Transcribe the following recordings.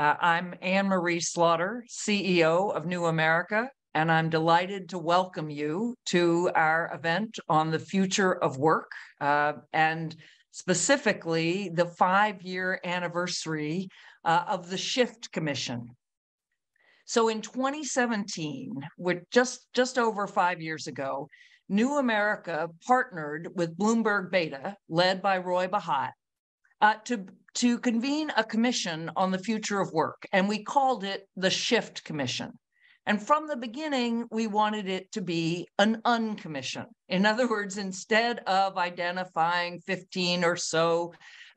Uh, I'm Anne Marie Slaughter, CEO of New America, and I'm delighted to welcome you to our event on the future of work uh, and specifically the five year anniversary uh, of the Shift Commission. So in 2017, with just, just over five years ago, New America partnered with Bloomberg Beta, led by Roy Bahat, uh, to, to convene a commission on the future of work. And we called it the Shift Commission. And from the beginning, we wanted it to be an uncommission. In other words, instead of identifying 15 or so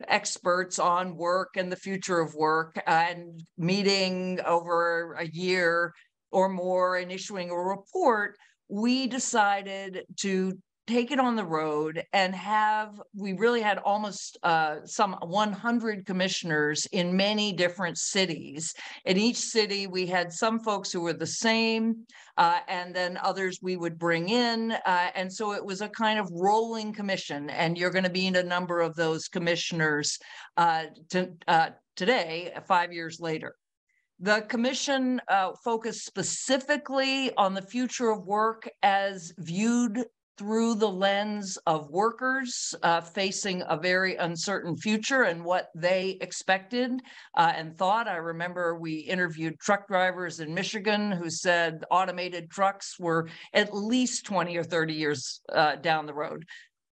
experts on work and the future of work and meeting over a year or more and issuing a report, we decided to take it on the road and have we really had almost uh, some 100 commissioners in many different cities. In each city we had some folks who were the same uh, and then others we would bring in uh, and so it was a kind of rolling commission and you're going to be in a number of those commissioners uh, to, uh, today five years later. The commission uh, focused specifically on the future of work as viewed through the lens of workers uh, facing a very uncertain future and what they expected uh, and thought. I remember we interviewed truck drivers in Michigan who said automated trucks were at least 20 or 30 years uh, down the road.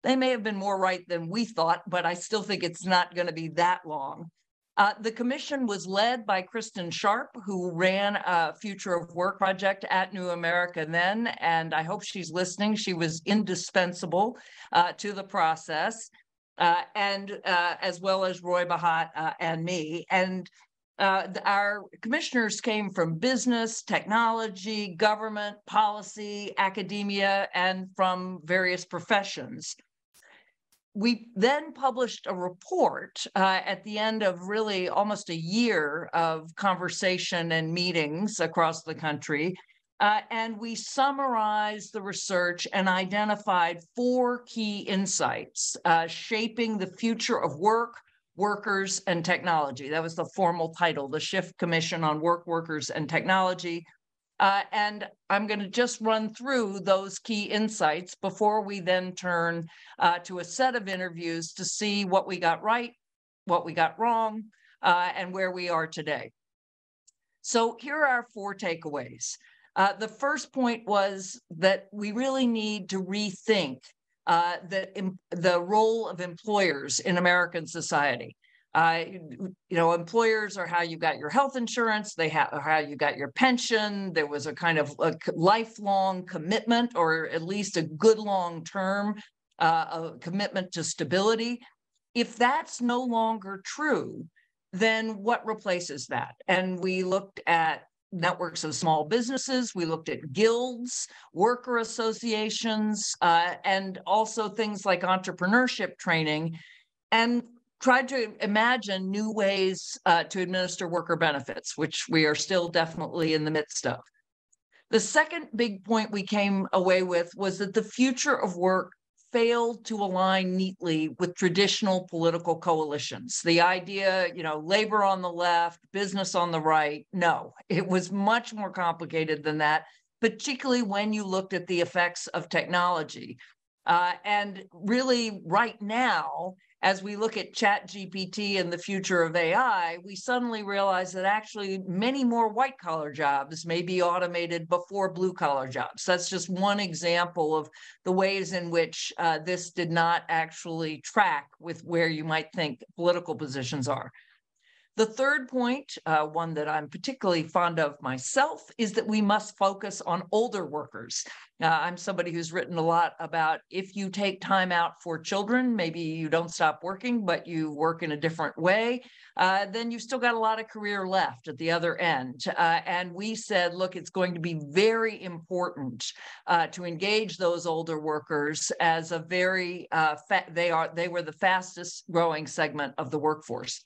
They may have been more right than we thought, but I still think it's not going to be that long. Uh, the commission was led by Kristin Sharp, who ran a Future of Work project at New America then, and I hope she's listening. She was indispensable uh, to the process, uh, and uh, as well as Roy Bahat uh, and me. And uh, our commissioners came from business, technology, government, policy, academia, and from various professions we then published a report uh, at the end of really almost a year of conversation and meetings across the country. Uh, and we summarized the research and identified four key insights uh, shaping the future of work, workers, and technology. That was the formal title, the Shift Commission on Work, Workers, and Technology. Uh, and I'm going to just run through those key insights before we then turn uh, to a set of interviews to see what we got right, what we got wrong, uh, and where we are today. So here are our four takeaways. Uh, the first point was that we really need to rethink uh, the, the role of employers in American society. Uh, you know, employers are how you got your health insurance. They have how you got your pension. There was a kind of a lifelong commitment, or at least a good long term uh, commitment to stability. If that's no longer true, then what replaces that? And we looked at networks of small businesses. We looked at guilds, worker associations, uh, and also things like entrepreneurship training. And tried to imagine new ways uh, to administer worker benefits, which we are still definitely in the midst of. The second big point we came away with was that the future of work failed to align neatly with traditional political coalitions. The idea, you know, labor on the left, business on the right, no, it was much more complicated than that, particularly when you looked at the effects of technology. Uh, and really, right now, as we look at chat gpt and the future of ai we suddenly realize that actually many more white collar jobs may be automated before blue collar jobs. That's just one example of the ways in which uh, this did not actually track with where you might think political positions are the third point, uh, one that I'm particularly fond of myself, is that we must focus on older workers. Uh, I'm somebody who's written a lot about if you take time out for children, maybe you don't stop working, but you work in a different way, uh, then you've still got a lot of career left at the other end. Uh, and we said, look, it's going to be very important uh, to engage those older workers as a very, uh, they are, they were the fastest growing segment of the workforce.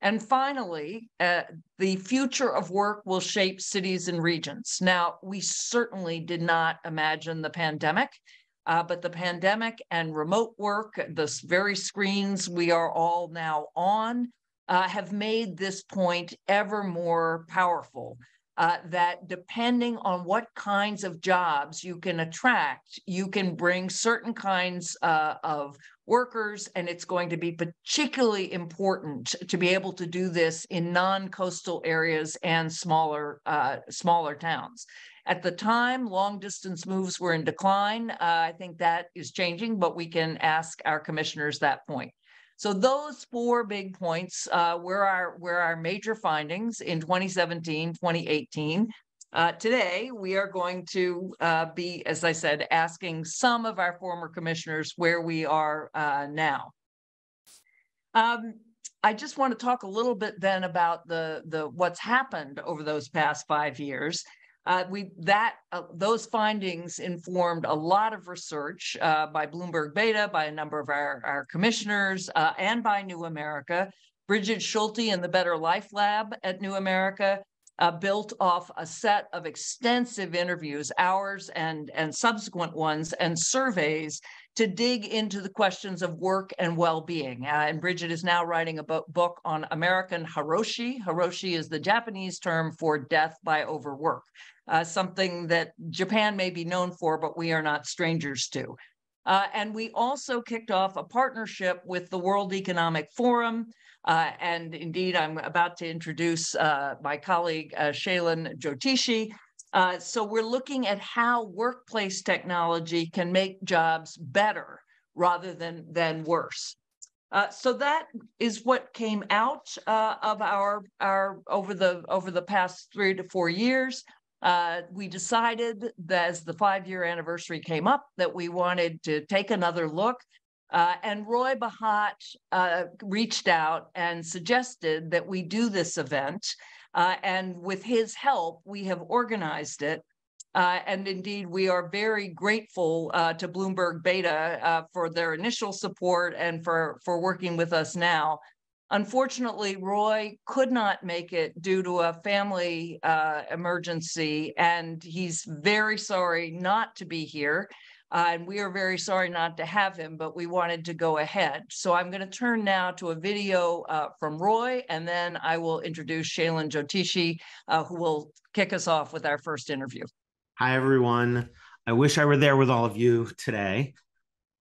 And finally, uh, the future of work will shape cities and regions. Now, we certainly did not imagine the pandemic, uh, but the pandemic and remote work, the very screens we are all now on, uh, have made this point ever more powerful. Uh, that depending on what kinds of jobs you can attract, you can bring certain kinds uh, of workers, and it's going to be particularly important to be able to do this in non-coastal areas and smaller uh, smaller towns. At the time, long distance moves were in decline. Uh, I think that is changing, but we can ask our commissioners that point. So those four big points uh, were our were our major findings in 2017, 2018. Uh, today, we are going to uh, be, as I said, asking some of our former commissioners where we are uh, now. Um, I just want to talk a little bit then about the the what's happened over those past five years. Uh, we that uh, those findings informed a lot of research uh, by Bloomberg Beta, by a number of our, our commissioners, uh, and by New America. Brigid Schulte and the Better Life Lab at New America uh, built off a set of extensive interviews, ours and, and subsequent ones, and surveys to dig into the questions of work and well-being. Uh, and Bridget is now writing a bo book on American karoshi. Karoshi is the Japanese term for death by overwork, uh, something that Japan may be known for, but we are not strangers to. Uh, and we also kicked off a partnership with the World Economic Forum uh, and indeed, I'm about to introduce uh, my colleague, uh, Shalin Jyotishi. Uh, so we're looking at how workplace technology can make jobs better rather than, than worse. Uh, so that is what came out uh, of our, our over the over the past three to four years. Uh, we decided that as the five year anniversary came up that we wanted to take another look uh, and Roy Bahat uh, reached out and suggested that we do this event. Uh, and with his help, we have organized it. Uh, and indeed, we are very grateful uh, to Bloomberg Beta for their initial support and for, for working with us now. Unfortunately, Roy could not make it due to a family emergency, and he's very sorry not to be here. Uh, and we are very sorry not to have him, but we wanted to go ahead. So I'm going to turn now to a video uh, from Roy, and then I will introduce Shalin Jyotishi, uh, who will kick us off with our first interview. Hi, everyone. I wish I were there with all of you today.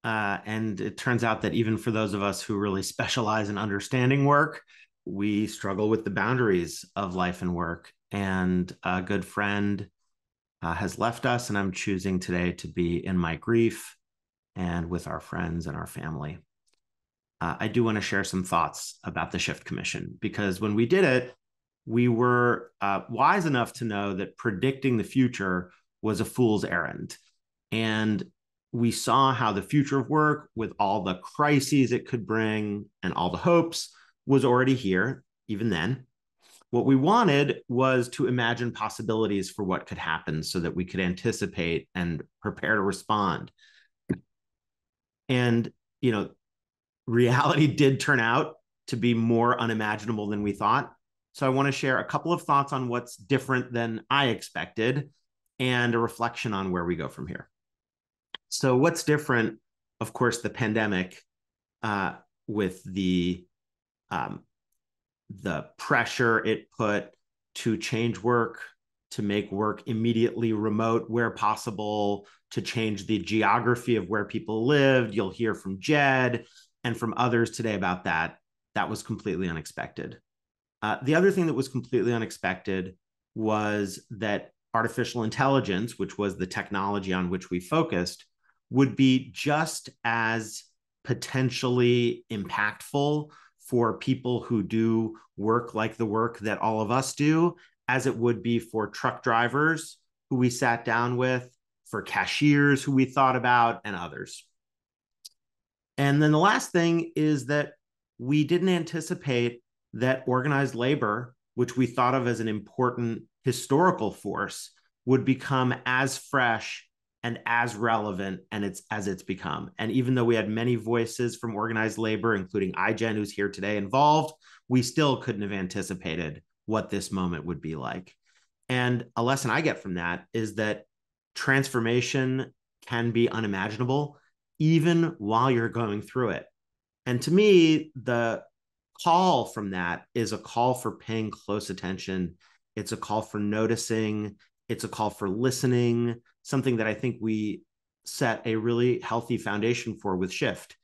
Uh, and it turns out that even for those of us who really specialize in understanding work, we struggle with the boundaries of life and work. And a good friend, uh, has left us, and I'm choosing today to be in my grief and with our friends and our family. Uh, I do want to share some thoughts about the Shift Commission because when we did it, we were uh, wise enough to know that predicting the future was a fool's errand. And we saw how the future of work, with all the crises it could bring and all the hopes, was already here, even then. What we wanted was to imagine possibilities for what could happen so that we could anticipate and prepare to respond. And, you know, reality did turn out to be more unimaginable than we thought. So I want to share a couple of thoughts on what's different than I expected and a reflection on where we go from here. So, what's different? Of course, the pandemic uh, with the um, the pressure it put to change work, to make work immediately remote where possible, to change the geography of where people lived. You'll hear from Jed and from others today about that. That was completely unexpected. Uh, the other thing that was completely unexpected was that artificial intelligence, which was the technology on which we focused, would be just as potentially impactful for people who do work like the work that all of us do, as it would be for truck drivers who we sat down with, for cashiers who we thought about, and others. And then the last thing is that we didn't anticipate that organized labor, which we thought of as an important historical force, would become as fresh and as relevant and it's as it's become. And even though we had many voices from organized labor, including Ai-jen, who's here today, involved, we still couldn't have anticipated what this moment would be like. And a lesson I get from that is that transformation can be unimaginable even while you're going through it. And to me, the call from that is a call for paying close attention. It's a call for noticing. It's a call for listening, something that I think we set a really healthy foundation for with Shift.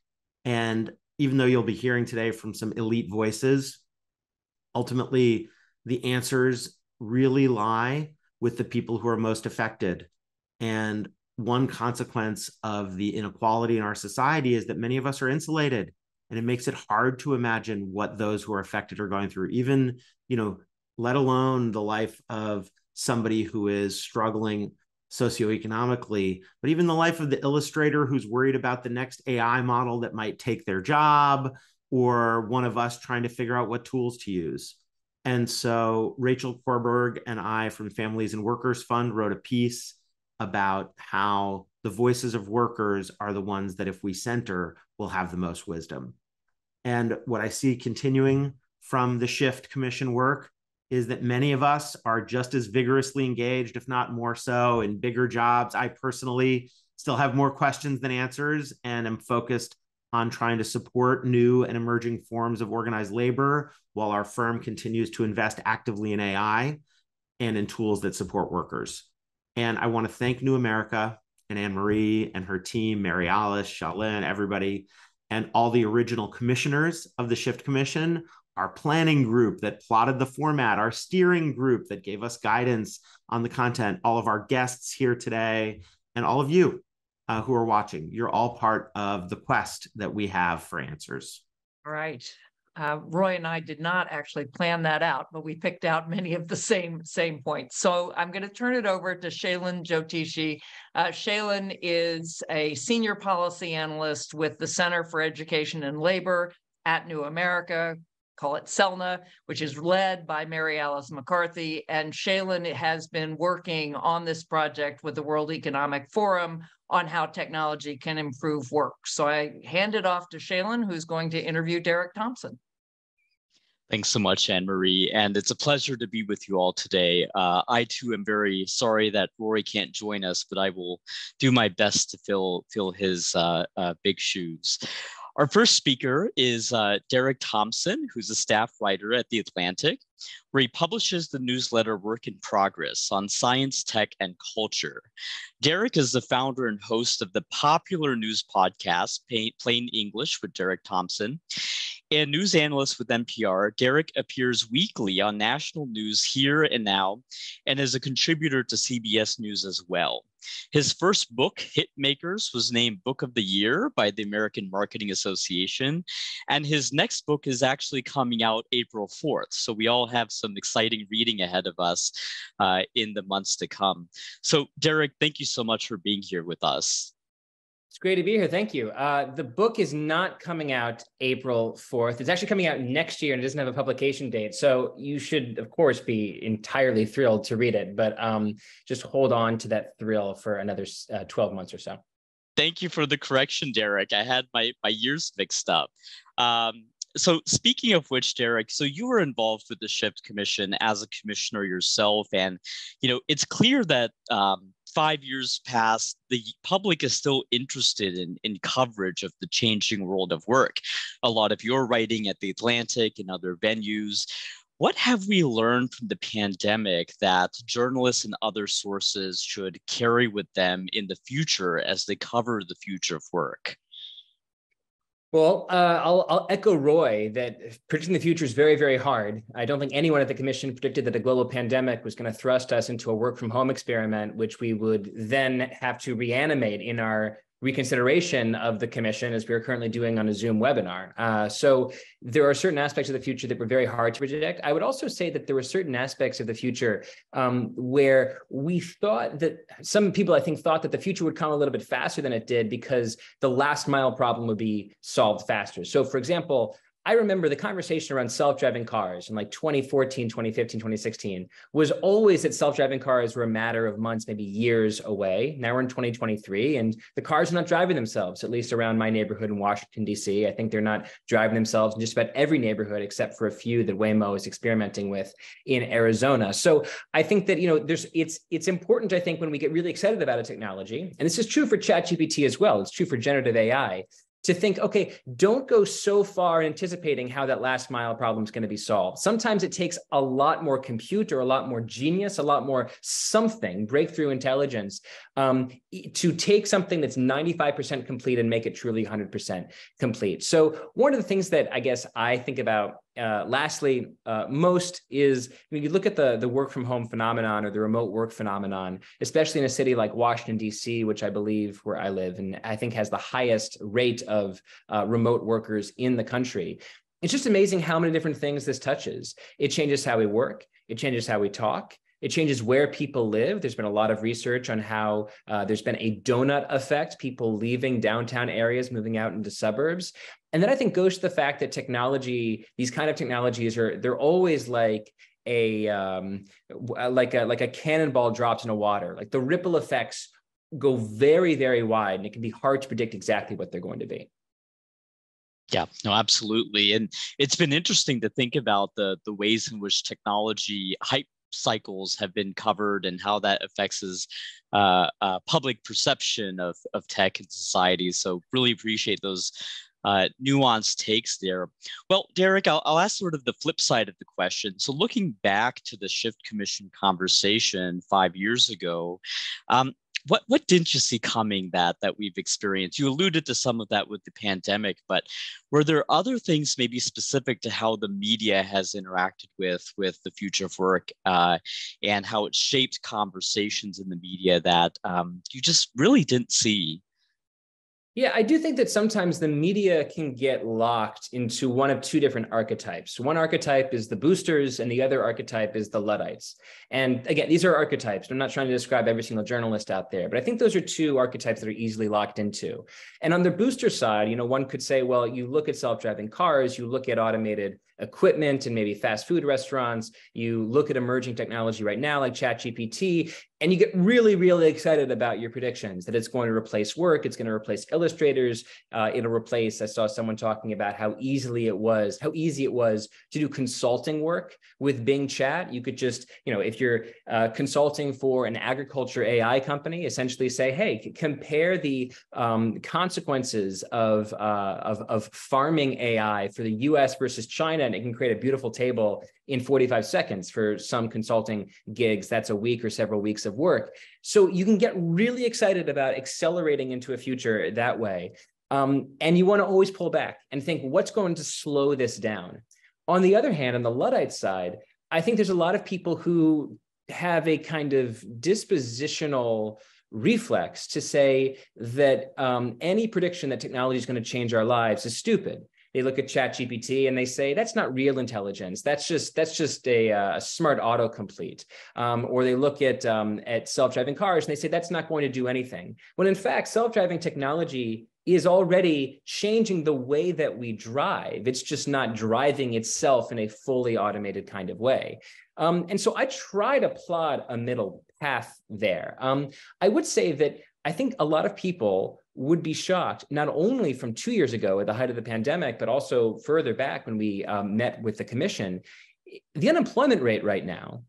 And even though you'll be hearing today from some elite voices, ultimately the answers really lie with the people who are most affected. And one consequence of the inequality in our society is that many of us are insulated and it makes it hard to imagine what those who are affected are going through even you know let alone the life of somebody who is struggling socioeconomically but even the life of the illustrator who's worried about the next ai model that might take their job or one of us trying to figure out what tools to use and so rachel korberg and i from families and workers fund wrote a piece about how the voices of workers are the ones that, if we center, will have the most wisdom. And what I see continuing from the Shift Commission work is that many of us are just as vigorously engaged, if not more so, in bigger jobs. I personally still have more questions than answers and am focused on trying to support new and emerging forms of organized labor while our firm continues to invest actively in AI and in tools that support workers. And I want to thank New America and Anne Marie and her team, Mary Alice, Shalin, everybody, and all the original commissioners of the Shift Commission, our planning group that plotted the format, our steering group that gave us guidance on the content, all of our guests here today, and all of you uh, who are watching. You're all part of the quest that we have for answers. Right. Uh, Roy and I did not actually plan that out, but we picked out many of the same same points. So I'm going to turn it over to Shalin Jyotishi. Uh, Shalin is a senior policy analyst with the Center for Education and Labor at New America, call it CELNA, which is led by Mary Alice McCarthy. And Shalin has been working on this project with the World Economic Forum on how technology can improve work. So I hand it off to Shalin, who's going to interview Derek Thompson. Thanks so much, Anne Marie. And it's a pleasure to be with you all today. Uh, I too am very sorry that Rory can't join us, but I will do my best to fill, fill his uh, uh, big shoes. Our first speaker is uh, Derek Thompson, who's a staff writer at The Atlantic, where he publishes the newsletter Work in Progress on science, tech, and culture. Derek is the founder and host of the popular news podcast, Plain English with Derek Thompson. And news analyst with NPR, Derek appears weekly on national news here and now, and is a contributor to CBS News as well. His first book, Hitmakers, was named Book of the Year by the American Marketing Association. And his next book is actually coming out April 4th. So we all have some exciting reading ahead of us uh, in the months to come. So, Derek, thank you so much for being here with us. It's great to be here. Thank you. Uh, the book is not coming out April 4th. It's actually coming out next year and it doesn't have a publication date. So you should, of course, be entirely thrilled to read it, but um, just hold on to that thrill for another uh, 12 months or so. Thank you for the correction, Derek. I had my, my years mixed up. Um, so speaking of which derek so you were involved with the shift commission as a commissioner yourself and you know it's clear that um, five years past, the public is still interested in, in coverage of the changing world of work. A lot of your writing at the Atlantic and other venues. What have we learned from the pandemic that journalists and other sources should carry with them in the future as they cover the future of work? Well, uh, I'll, I'll, echo Roy that predicting the future is very, very hard. I don't think anyone at the commission predicted that a global pandemic was going to thrust us into a work from home experiment, which we would then have to reanimate in our reconsideration of the commission as we are currently doing on a Zoom webinar. Uh, so there are certain aspects of the future that were very hard to predict. I would also say that there were certain aspects of the future um, where we thought that some people, I think, thought that the future would come a little bit faster than it did because the last mile problem would be solved faster. So for example, I remember the conversation around self-driving cars in like 2014, 2015, 2016 was always that self-driving cars were a matter of months, maybe years away. Now we're in 2023 and the cars are not driving themselves, at least around my neighborhood in Washington, DC. I think they're not driving themselves in just about every neighborhood except for a few that Waymo is experimenting with in Arizona. So I think that, you know, there's it's it's important, I think, when we get really excited about a technology, and this is true for ChatGPT as well, it's true for generative AI, to think, okay, don't go so far anticipating how that last mile problem is going to be solved. Sometimes it takes a lot more compute or a lot more genius, a lot more something, breakthrough intelligence, um, to take something that's 95% complete and make it truly 100% complete. So one of the things that I guess I think about uh, lastly, uh, most is when you look at the, the work from home phenomenon or the remote work phenomenon, especially in a city like Washington, D.C., which I believe where I live and I think has the highest rate of uh, remote workers in the country. It's just amazing how many different things this touches. It changes how we work, it changes how we talk, it changes where people live. There's been a lot of research on how uh, there's been a donut effect, people leaving downtown areas, moving out into suburbs. And then I think goes to the fact that technology, these kind of technologies are, they're always like, a um, like a like a cannonball drops into water like the ripple effects go very very wide and it can be hard to predict exactly what they're going to be yeah, no, absolutely. And it's been interesting to think about the the ways in which technology hype cycles have been covered and how that affects his uh, uh, public perception of, of tech and society. So really appreciate those uh, nuanced takes there. Well, Derek, I'll, I'll, ask sort of the flip side of the question. So looking back to the Shift Commission conversation five years ago, um, what what didn't you see coming that that we've experienced you alluded to some of that with the pandemic but were there other things maybe specific to how the media has interacted with with the future of work uh, and how it shaped conversations in the media that um, you just really didn't see yeah, I do think that sometimes the media can get locked into one of two different archetypes. One archetype is the boosters, and the other archetype is the Luddites. And again, these are archetypes. I'm not trying to describe every single journalist out there, but I think those are two archetypes that are easily locked into. And on the booster side, you know, one could say, well, you look at self-driving cars, you look at automated equipment and maybe fast food restaurants. You look at emerging technology right now, like ChatGPT, and you get really, really excited about your predictions that it's going to replace work, it's going to replace illustrators, uh, it'll replace. I saw someone talking about how easily it was, how easy it was to do consulting work with Bing Chat. You could just, you know, if you're uh, consulting for an agriculture AI company, essentially say, hey, compare the um, consequences of, uh, of of farming AI for the U.S. versus China it can create a beautiful table in 45 seconds for some consulting gigs. That's a week or several weeks of work. So you can get really excited about accelerating into a future that way. Um, and you want to always pull back and think, what's going to slow this down? On the other hand, on the Luddite side, I think there's a lot of people who have a kind of dispositional reflex to say that um, any prediction that technology is going to change our lives is stupid they look at ChatGPT and they say that's not real intelligence. That's just that's just a, uh, smart autocomplete. Um, or they look at um, at self-driving cars and they say that's not going to do anything. When in fact, self-driving technology is already changing the way that we drive. It's just not driving itself in a fully automated kind of way. Um, and so I try to plot a middle path there. Um, I would say that I think a lot of people would be shocked, not only from two years ago at the height of the pandemic, but also further back when we um, met with the commission. The unemployment rate right now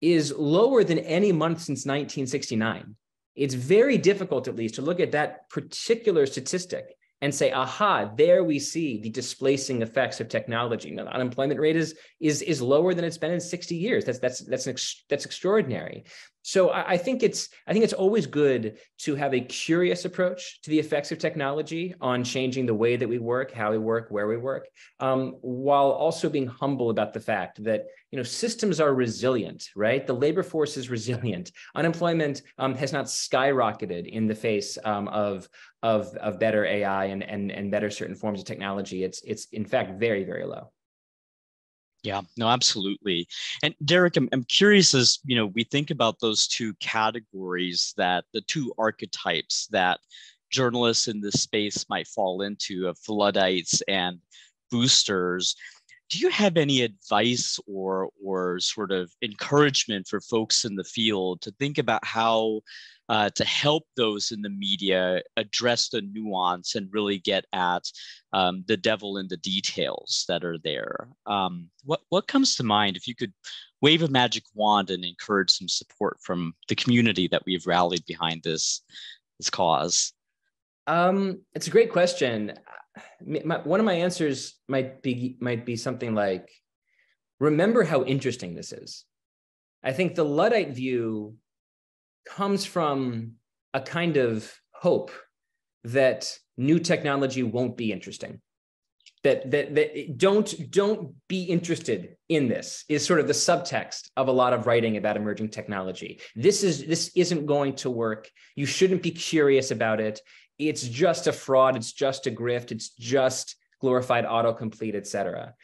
is lower than any month since 1969. It's very difficult, at least, to look at that particular statistic and say, aha, there we see the displacing effects of technology. Now, the unemployment rate is, is, is lower than it's been in 60 years. That's, that's, that's, ex- that's extraordinary. So I, I think it's I think it's always good to have a curious approach to the effects of technology on changing the way that we work, how we work, where we work, um, while also being humble about the fact that you know systems are resilient, right? The labor force is resilient. Unemployment um, has not skyrocketed in the face um, of of of better AI and and and better certain forms of technology. It's it's in fact very very low. Yeah, no, absolutely. And Derek, I'm, I'm curious as you know, we think about those two categories that the two archetypes that journalists in this space might fall into of Luddites and boosters. Do you have any advice or or sort of encouragement for folks in the field to think about how uh, to help those in the media address the nuance and really get at um, the devil in the details that are there. Um, what what comes to mind if you could wave a magic wand and encourage some support from the community that we've rallied behind this this cause? Um, it's a great question. My, one of my answers might be might be something like, remember how interesting this is. I think the Luddite view comes from a kind of hope that new technology won't be interesting that that that don't don't be interested in this is sort of the subtext of a lot of writing about emerging technology. This is this isn't going to work. You shouldn't be curious about it it's just a fraud it's just a grift it's just glorified autocomplete et cetera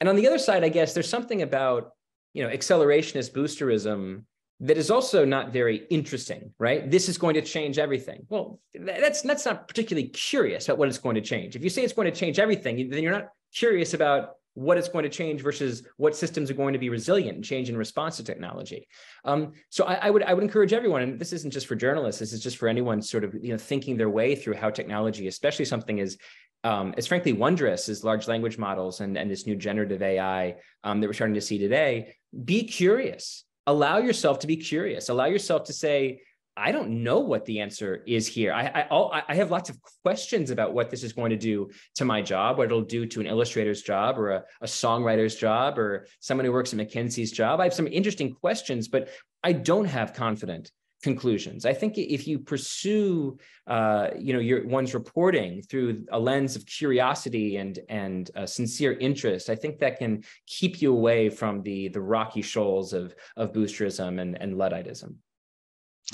and on the other side i guess there's something about you know accelerationist boosterism that is also not very interesting, right? This is going to change everything. Well, that's that's not particularly curious about what it's going to change. If you say it's going to change everything, then you're not curious about what it's going to change versus what systems are going to be resilient and change in response to technology. Um, so I, I, would I would encourage everyone, and this isn't just for journalists, this is just for anyone sort of you know thinking their way through how technology, especially something as um, as frankly wondrous as large language models and, and this new generative AI um, that we're starting to see today, be curious allow yourself to be curious allow yourself to say i don't know what the answer is here I, I i have lots of questions about what this is going to do to my job what it'll do to an illustrator's job or a, a songwriter's job or someone who works at mckinsey's job i have some interesting questions but i don't have confident conclusions. I think if you pursue, uh, you know, your one's reporting through a lens of curiosity and and uh, sincere interest, I think that can keep you away from the the rocky shoals of of boosterism and and ludditism.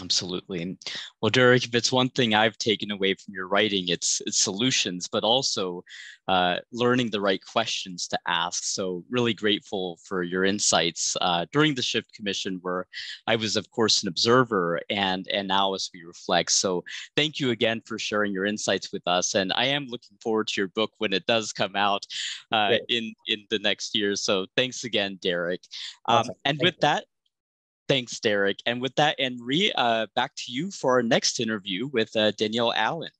Absolutely. Well, Derek, if it's one thing I've taken away from your writing, it's, it's solutions, but also uh, learning the right questions to ask. So, really grateful for your insights uh, during the Shift Commission, where I was, of course, an observer, and and now as we reflect. So, thank you again for sharing your insights with us. And I am looking forward to your book when it does come out uh, in in the next year. So, thanks again, Derek. Um, awesome. And thank with you. that. Thanks, Derek. And with that, Anne-Marie, uh, back to you for our next interview with uh, Danielle Allen.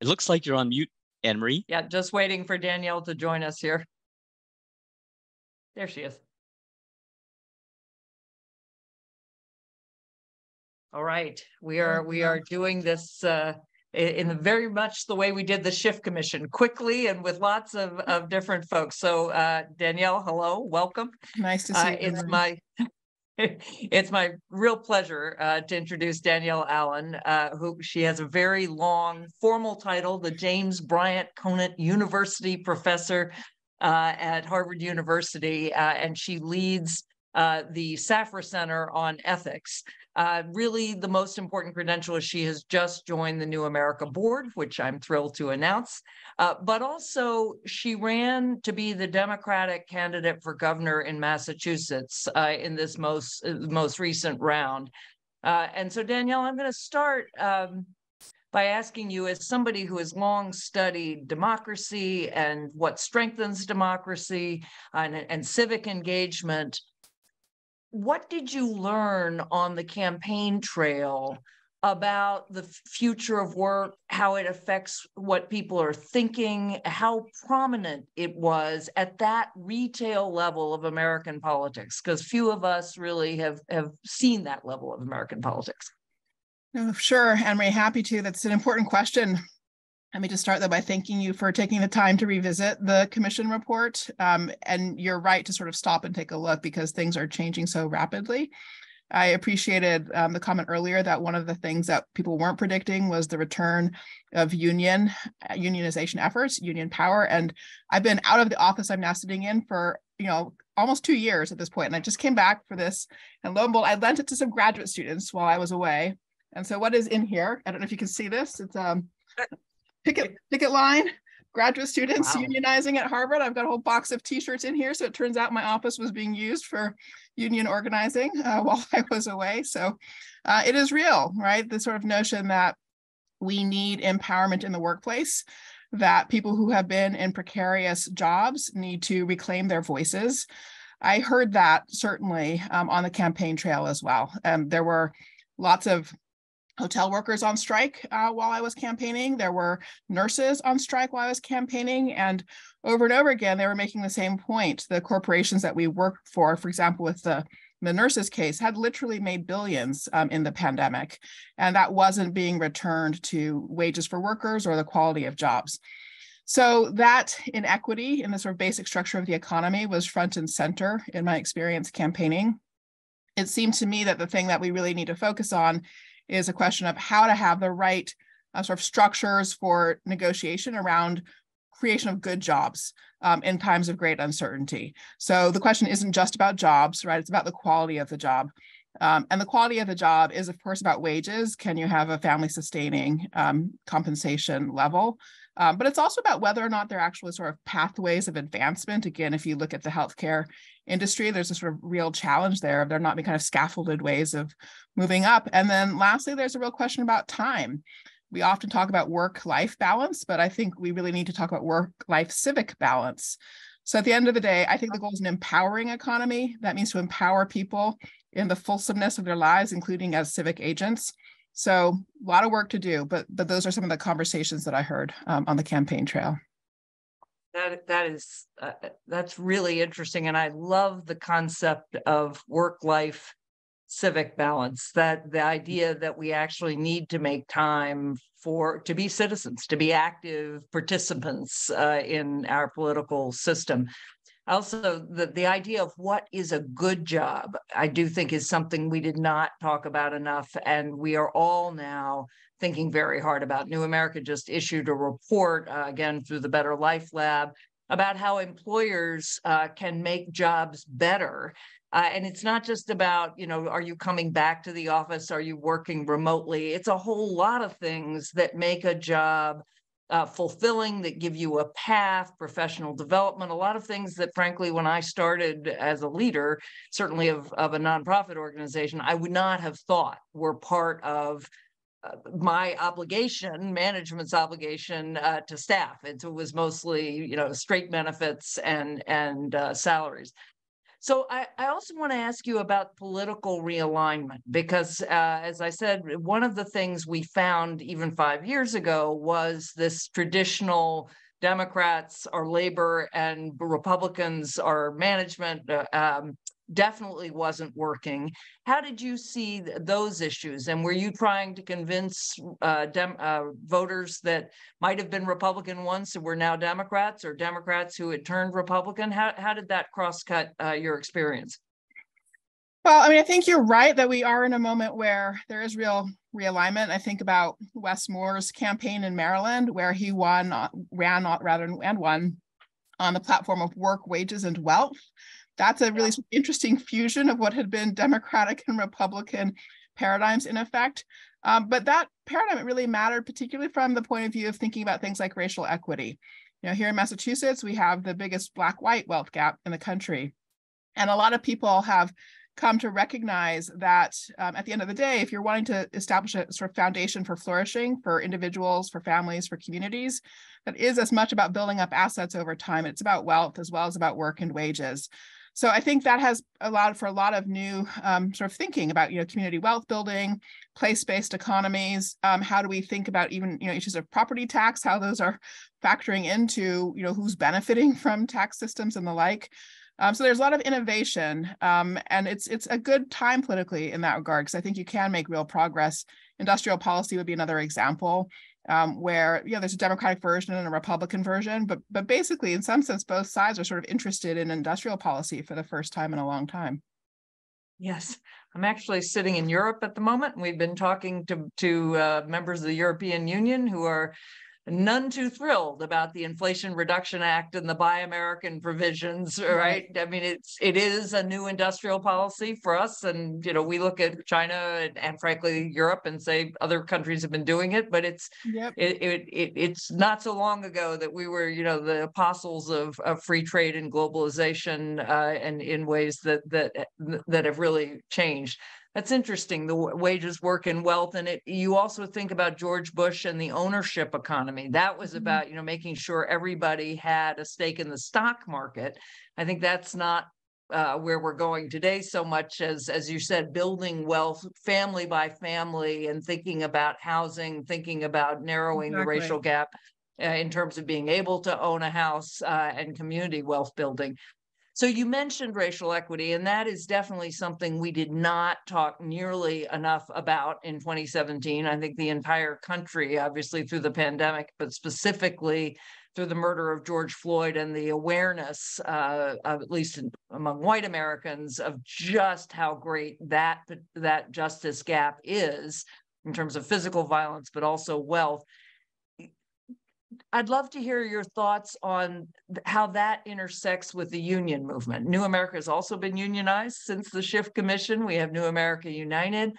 It looks like you're on mute, Anne-Marie. Yeah, just waiting for Danielle to join us here. There she is. All right, we are we are doing this uh, in very much the way we did the shift commission quickly and with lots of, of different folks. So uh, danielle hello welcome. Nice to see uh, you it's my it's my real pleasure uh, to introduce Danielle Allen, uh, who she has a very long formal title, the James Bryant Conant University Professor uh, at Harvard University, uh, and she leads uh, the Safra Center on Ethics. Uh, really, the most important credential is she has just joined the New America Board, which I'm thrilled to announce. Uh, but also, she ran to be the Democratic candidate for governor in Massachusetts uh, in this most uh, most recent round. Uh, and so, Danielle, I'm going to start um, by asking you, as somebody who has long studied democracy and what strengthens democracy and, and civic engagement, what did you learn on the campaign trail about the future of work, how it affects what people are thinking, how prominent it was at that retail level of American politics? Because few of us really have, have seen that level of American politics. Oh, sure, Anne-Marie, happy to. That's an important question. Let me just start though by thanking you for taking the time to revisit the commission report. Um, and you're right to sort of stop and take a look because things are changing so rapidly. I appreciated um, the comment earlier that one of the things that people weren't predicting was the return of union unionization efforts, union power. And I've been out of the office I'm now sitting in for you know almost two years at this point, and I just came back for this. And lo and behold, I lent it to some graduate students while I was away. And so, what is in here? I don't know if you can see this. It's um picket picket line graduate students wow. unionizing at Harvard. I've got a whole box of t-shirts in here. So it turns out my office was being used for union organizing uh, while I was away. So uh, it is real, right? The sort of notion that we need empowerment in the workplace, that people who have been in precarious jobs need to reclaim their voices. I heard that certainly um, on the campaign trail as well. Um, there were lots of hotel workers on strike uh, while I was campaigning. There were nurses on strike while I was campaigning. And over and over again, they were making the same point. The corporations that we work for, for example, with the the nurses case had literally made billions um, in the pandemic, and that wasn't being returned to wages for workers or the quality of jobs. So that inequity in the sort of basic structure of the economy was front and center in my experience campaigning. It seemed to me that the thing that we really need to focus on is a question of how to have the right uh, sort of structures for negotiation around creation of good jobs um, in times of great uncertainty. So the question isn't just about jobs, right? It's about the quality of the job. Um, and the quality of the job is, of course, about wages. Can you have a family sustaining um, compensation level? Um, but it's also about whether or not there are actually sort of pathways of advancement. Again, if you look at the healthcare industry, there's a sort of real challenge there of there not being kind of scaffolded ways of moving up. And then lastly, there's a real question about time. We often talk about work life balance, but I think we really need to talk about work life civic balance. So at the end of the day, I think the goal is an empowering economy. That means to empower people in the fulsomeness of their lives, including as civic agents. So a lot of work to do, but but those are some of the conversations that I heard um, on the campaign trail. That that is uh, that's really interesting, and I love the concept of work life civic balance. That the idea that we actually need to make time for to be citizens, to be active participants uh, in our political system also the, the idea of what is a good job i do think is something we did not talk about enough and we are all now thinking very hard about. New america just issued a report uh, again through the better life lab about how employers uh, can make jobs better. Uh, and it's not just about you know are you coming back to the office? Are you working remotely? It's a whole lot of things that make a job uh, fulfilling that give you a path, professional development, a lot of things that, frankly, when I started as a leader, certainly of, of a nonprofit organization, I would not have thought were part of my obligation, management's obligation uh, to staff. It was mostly, you know, straight benefits and and uh, salaries. So I, I also want to ask you about political realignment because, uh, as I said, one of the things we found even five years ago was this traditional Democrats are labor and Republicans are management uh, um, definitely wasn't working. How did you see th- those issues? And were you trying to convince uh, dem- uh, voters that might have been Republican once and were now Democrats, or Democrats who had turned Republican? How how did that crosscut uh, your experience? Well, I mean, I think you're right that we are in a moment where there is real realignment. I think about Wes Moore's campaign in Maryland, where he won, uh, ran rather and won on the platform of work, wages, and wealth that's a really yeah. interesting fusion of what had been Democratic and Republican paradigms in effect. Um, but that paradigm really mattered, particularly from the point of view of thinking about things like racial equity. You know, here in Massachusetts, we have the biggest black-white wealth gap in the country. And a lot of people have come to recognize that um, at the end of the day, if you're wanting to establish a sort of foundation for flourishing for individuals, for families, for communities, that is as much about building up assets over time. It's about wealth as well as about work and wages. So I think that has allowed for a lot of new um, sort of thinking about, you know, community wealth building, place-based economies. Um, how do we think about even, you know, issues of property tax, how those are factoring into, you know, who's benefiting from tax systems and the like. Um, so there's a lot of innovation, um, and it's it's a good time politically in that regard because I think you can make real progress. Industrial policy would be another example um, where you know there's a Democratic version and a Republican version, but but basically, in some sense, both sides are sort of interested in industrial policy for the first time in a long time. Yes, I'm actually sitting in Europe at the moment, and we've been talking to to uh, members of the European Union who are none too thrilled about the Inflation Reduction Act and the Buy American provisions, right? I mean, it's it is a new industrial policy for us, and you know we look at China and, and frankly Europe and say other countries have been doing it, but it's yep. it, it, it, it's not so long ago that we were you know the apostles of, of free trade and globalization, uh, and in ways that that that have really changed. That's interesting. The wages, work, and wealth, and it. You also think about George Bush and the ownership economy. That was mm-hmm. about you know making sure everybody had a stake in the stock market. I think that's not uh, where we're going today so much as as you said building wealth family by family and thinking about housing thinking about narrowing exactly. the racial gap uh, in terms of being able to own a house uh, and community wealth building So you mentioned racial equity, and that is definitely something we did not talk nearly enough about in 2017. I think the entire country, obviously through the pandemic, but specifically through the murder of George Floyd and the awareness, uh, of, at least in, among white Americans, of just how great that that justice gap is in terms of physical violence, but also wealth. I'd love to hear your thoughts on how that intersects with the union movement. New America has also been unionized since the Shift Commission. We have New America United.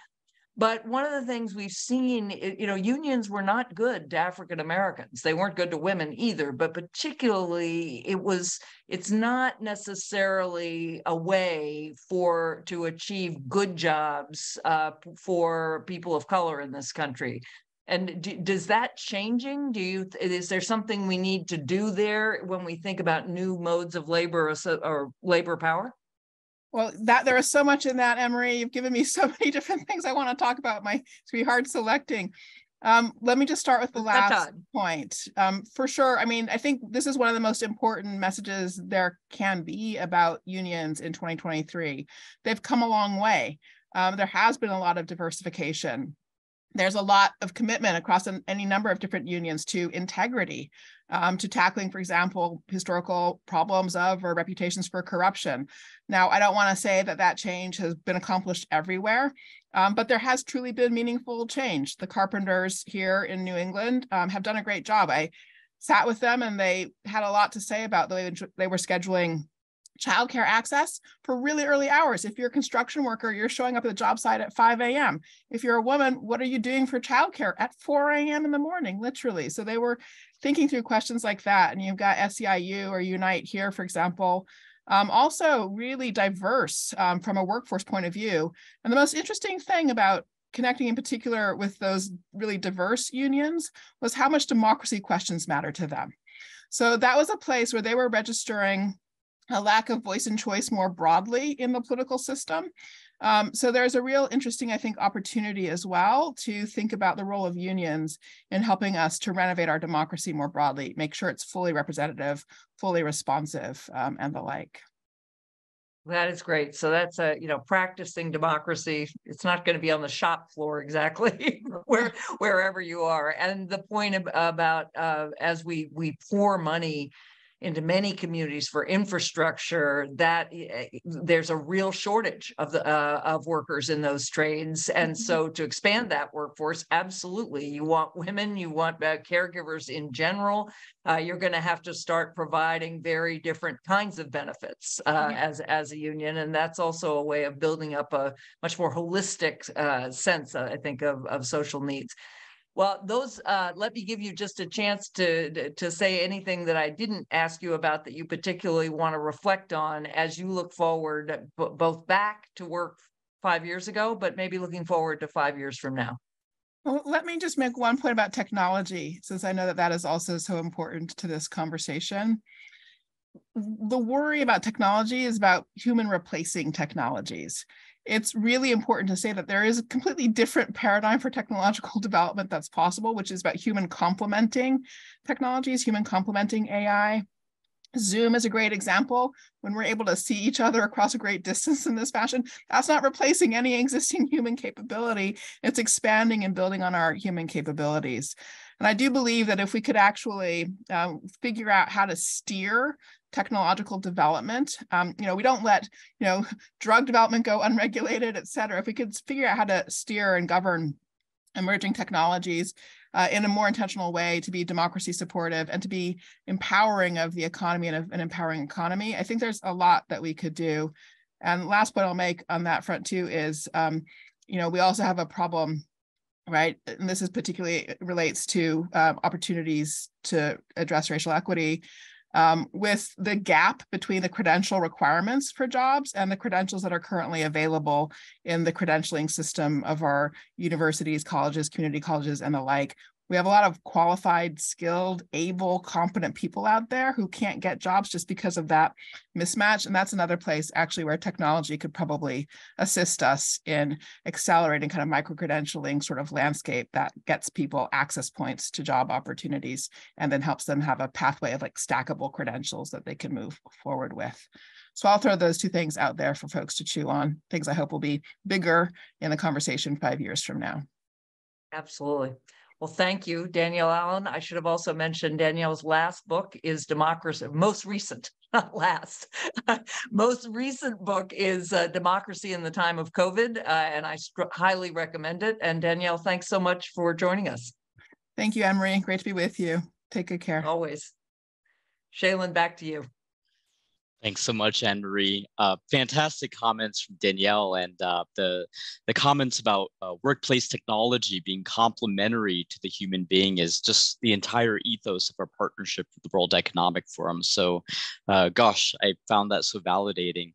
But one of the things we've seen, you know, unions were not good to African Americans. They weren't good to women either, but particularly it was, it's not necessarily a way for to achieve good jobs uh, for people of color in this country. And do, does that changing? Do you is there something we need to do there when we think about new modes of labor or, or labor power? Well, that there is so much in that, Anne Marie. You've given me so many different things I want to talk about. My it's be hard selecting. Um, let me just start with the last point. Um, for sure, I mean, I think this is one of the most important messages there can be about unions in 2023. They've come a long way. Um, there has been a lot of diversification there's a lot of commitment across an, any number of different unions to integrity, um, to tackling, for example, historical problems of or reputations for corruption. Now, I don't want to say that that change has been accomplished everywhere, um, but there has truly been meaningful change. The carpenters here in New England um, have done a great job. I sat with them and they had a lot to say about the way they were scheduling childcare access for really early hours. If you're a construction worker, you're showing up at the job site at 5 a.m. If you're a woman, what are you doing for childcare at 4 a.m. in the morning, literally? So they were thinking through questions like that. And you've got SEIU or Unite here, for example, um, also really diverse um, from a workforce point of view. And the most interesting thing about connecting in particular with those really diverse unions was how much democracy questions matter to them. So that was a place where they were registering a lack of voice and choice more broadly in the political system. Um, so there's a real interesting, I think, opportunity as well to think about the role of unions in helping us to renovate our democracy more broadly, make sure it's fully representative, fully responsive, um, and the like. That is great. So that's a you know practicing democracy. It's not going to be on the shop floor exactly, where wherever you are. And the point about uh, as we we pour money into many communities for infrastructure that eh, there's a real shortage of the uh, of workers in those trades and mm-hmm. so to expand that workforce absolutely you want women you want uh, caregivers in general uh, you're going to have to start providing very different kinds of benefits uh, yeah. as as a union and that's also a way of building up a much more holistic uh, sense i think of of social needs well, those, uh, let me give you just a chance to, to say anything that I didn't ask you about that you particularly want to reflect on as you look forward, both back to work five years ago, but maybe looking forward to five years from now. Well, let me just make one point about technology, since I know that that is also so important to this conversation. The worry about technology is about human replacing technologies it's really important to say that there is a completely different paradigm for technological development that's possible, which is about human complementing technologies, human complementing AI. Zoom is a great example. When we're able to see each other across a great distance in this fashion, that's not replacing any existing human capability. It's expanding and building on our human capabilities. And I do believe that if we could actually um, figure out how to steer technological development. Um, you know, we don't let, you know, drug development go unregulated, et cetera. If we could figure out how to steer and govern emerging technologies uh, in a more intentional way to be democracy supportive and to be empowering of the economy and of an empowering economy, I think there's a lot that we could do. And last point I'll make on that front too is, um, you know, we also have a problem right? And this is particularly relates to um, opportunities to address racial equity um, with the gap between the credential requirements for jobs and the credentials that are currently available in the credentialing system of our universities, colleges, community colleges, and the like we have a lot of qualified, skilled, able, competent people out there who can't get jobs just because of that mismatch. And that's another place actually where technology could probably assist us in accelerating kind of micro credentialing sort of landscape that gets people access points to job opportunities and then helps them have a pathway of like stackable credentials that they can move forward with. So I'll throw those two things out there for folks to chew on, things I hope will be bigger in the conversation five years from now. Absolutely. Well, thank you, Danielle Allen. I should have also mentioned Danielle's last book is Democracy, most recent, not last, most recent book is uh, Democracy in the Time of COVID, uh, and I highly recommend it. And Danielle, thanks so much for joining us. Thank you, Anne Marie. Great to be with you. Take good care. Always. Shalin, back to you. Thanks so much, Anne Marie. Uh, fantastic comments from Danielle and uh, the the comments about uh, workplace technology being complementary to the human being is just the entire ethos of our partnership with the World Economic Forum. So, uh, gosh, I found that so validating.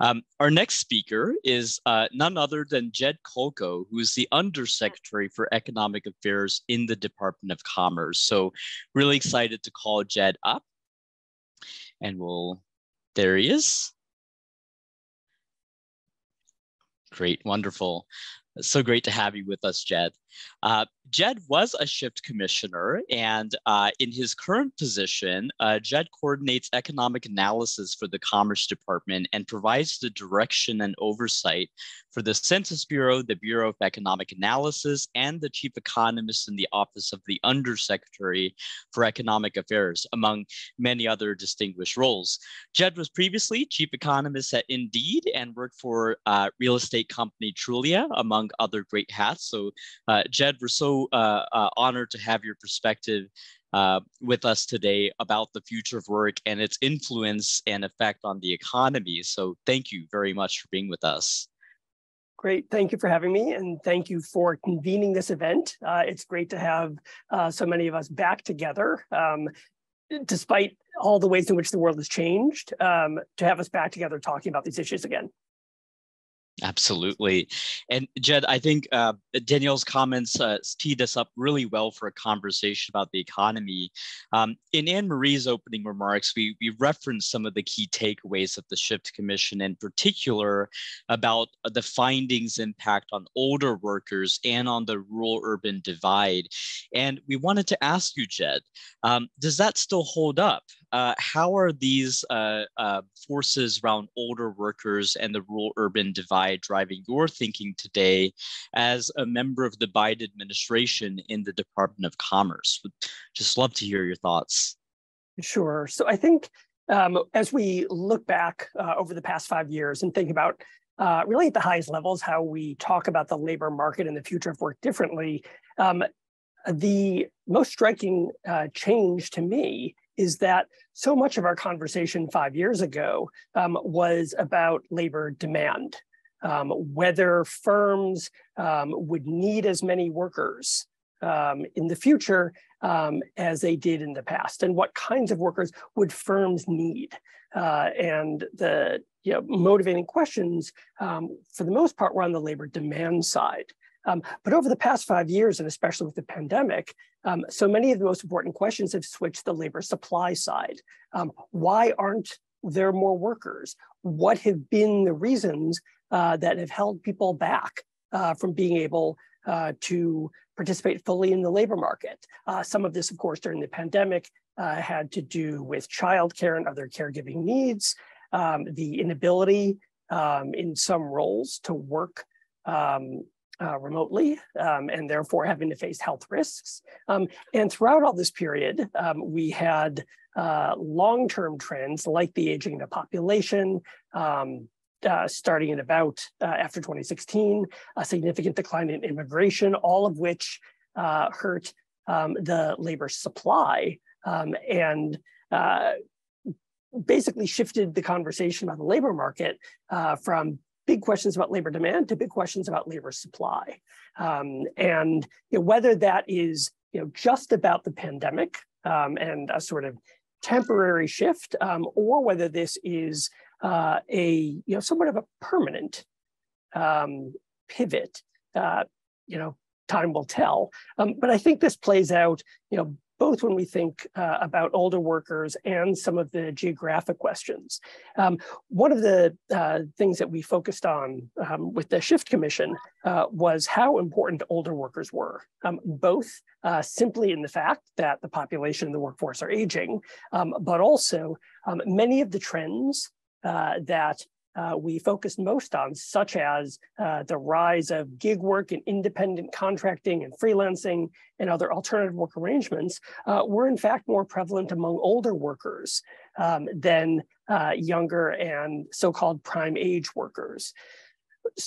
Um, our next speaker is uh, none other than Jed Kolko, who is the Undersecretary for Economic Affairs in the Department of Commerce. So, really excited to call Jed up and we'll there he is. Great, wonderful. so great to have you with us, Jed. Uh, Jed was a shift commissioner, and uh, in his current position, uh, Jed coordinates economic analysis for the Commerce Department and provides the direction and oversight for the Census Bureau, the Bureau of Economic Analysis, and the chief economist in the Office of the Undersecretary for Economic Affairs, among many other distinguished roles. Jed was previously chief economist at Indeed and worked for uh, real estate company Trulia, among other great hats. So uh, We're so uh, uh, honored to have your perspective uh, with us today about the future of work and its influence and effect on the economy. So thank you very much for being with us. Great. Thank you for having me and thank you for convening this event. Uh, it's great to have uh, so many of us back together. Um, despite all the ways in which the world has changed, um, to have us back together talking about these issues again. Absolutely. And Jed, I think uh, Danielle's comments uh, teed us up really well for a conversation about the economy. Um, in Anne Marie's opening remarks, we, we referenced some of the key takeaways of the Shift Commission, in particular about the findings' impact on older workers and on the rural urban divide. And we wanted to ask you, Jed, um, does that still hold up? Uh, how are these uh, uh, forces around older workers and the rural urban divide driving your thinking today as a member of the Biden administration in the Department of Commerce? Would just love to hear your thoughts. Sure. So I think um, as we look back uh, over the past five years and think about uh, really at the highest levels how we talk about the labor market and the future of work differently, um, the most striking uh, change to me is that so much of our conversation five years ago um, was about labor demand, um, whether firms um, would need as many workers um, in the future um, as they did in the past, and what kinds of workers would firms need. Uh, and the you know, motivating questions, um, for the most part, were on the labor demand side. Um, but over the past five years, and especially with the pandemic, um, so many of the most important questions have switched the labor supply side. Um, why aren't there more workers? What have been the reasons uh, that have held people back uh, from being able uh, to participate fully in the labor market? Uh, some of this, of course, during the pandemic uh, had to do with childcare and other caregiving needs, um, the inability um, in some roles to work um, uh, remotely um, and therefore having to face health risks. Um, and throughout all this period, um, we had uh, long-term trends like the aging of the population, um, uh, starting in about uh, after 2016, a significant decline in immigration, all of which uh, hurt um, the labor supply um, and uh, basically shifted the conversation about the labor market from big questions about labor demand to big questions about labor supply. Um, and you know, whether that is you know, just about the pandemic um, and a sort of temporary shift, um, or whether this is uh, a you know somewhat of a permanent um, pivot. Uh, you know, time will tell. Um, but I think this plays out, you know, both when we think uh, about older workers and some of the geographic questions. Um, one of the uh, things that we focused on um, with the Shift Commission uh, was how important older workers were, um, both uh, simply in the fact that the population and the workforce are aging, um, but also um, many of the trends uh, that uh, we focused most on, such as uh, the rise of gig work and independent contracting and freelancing and other alternative work arrangements, uh, were in fact more prevalent among older workers um, than uh, younger and so-called prime age workers.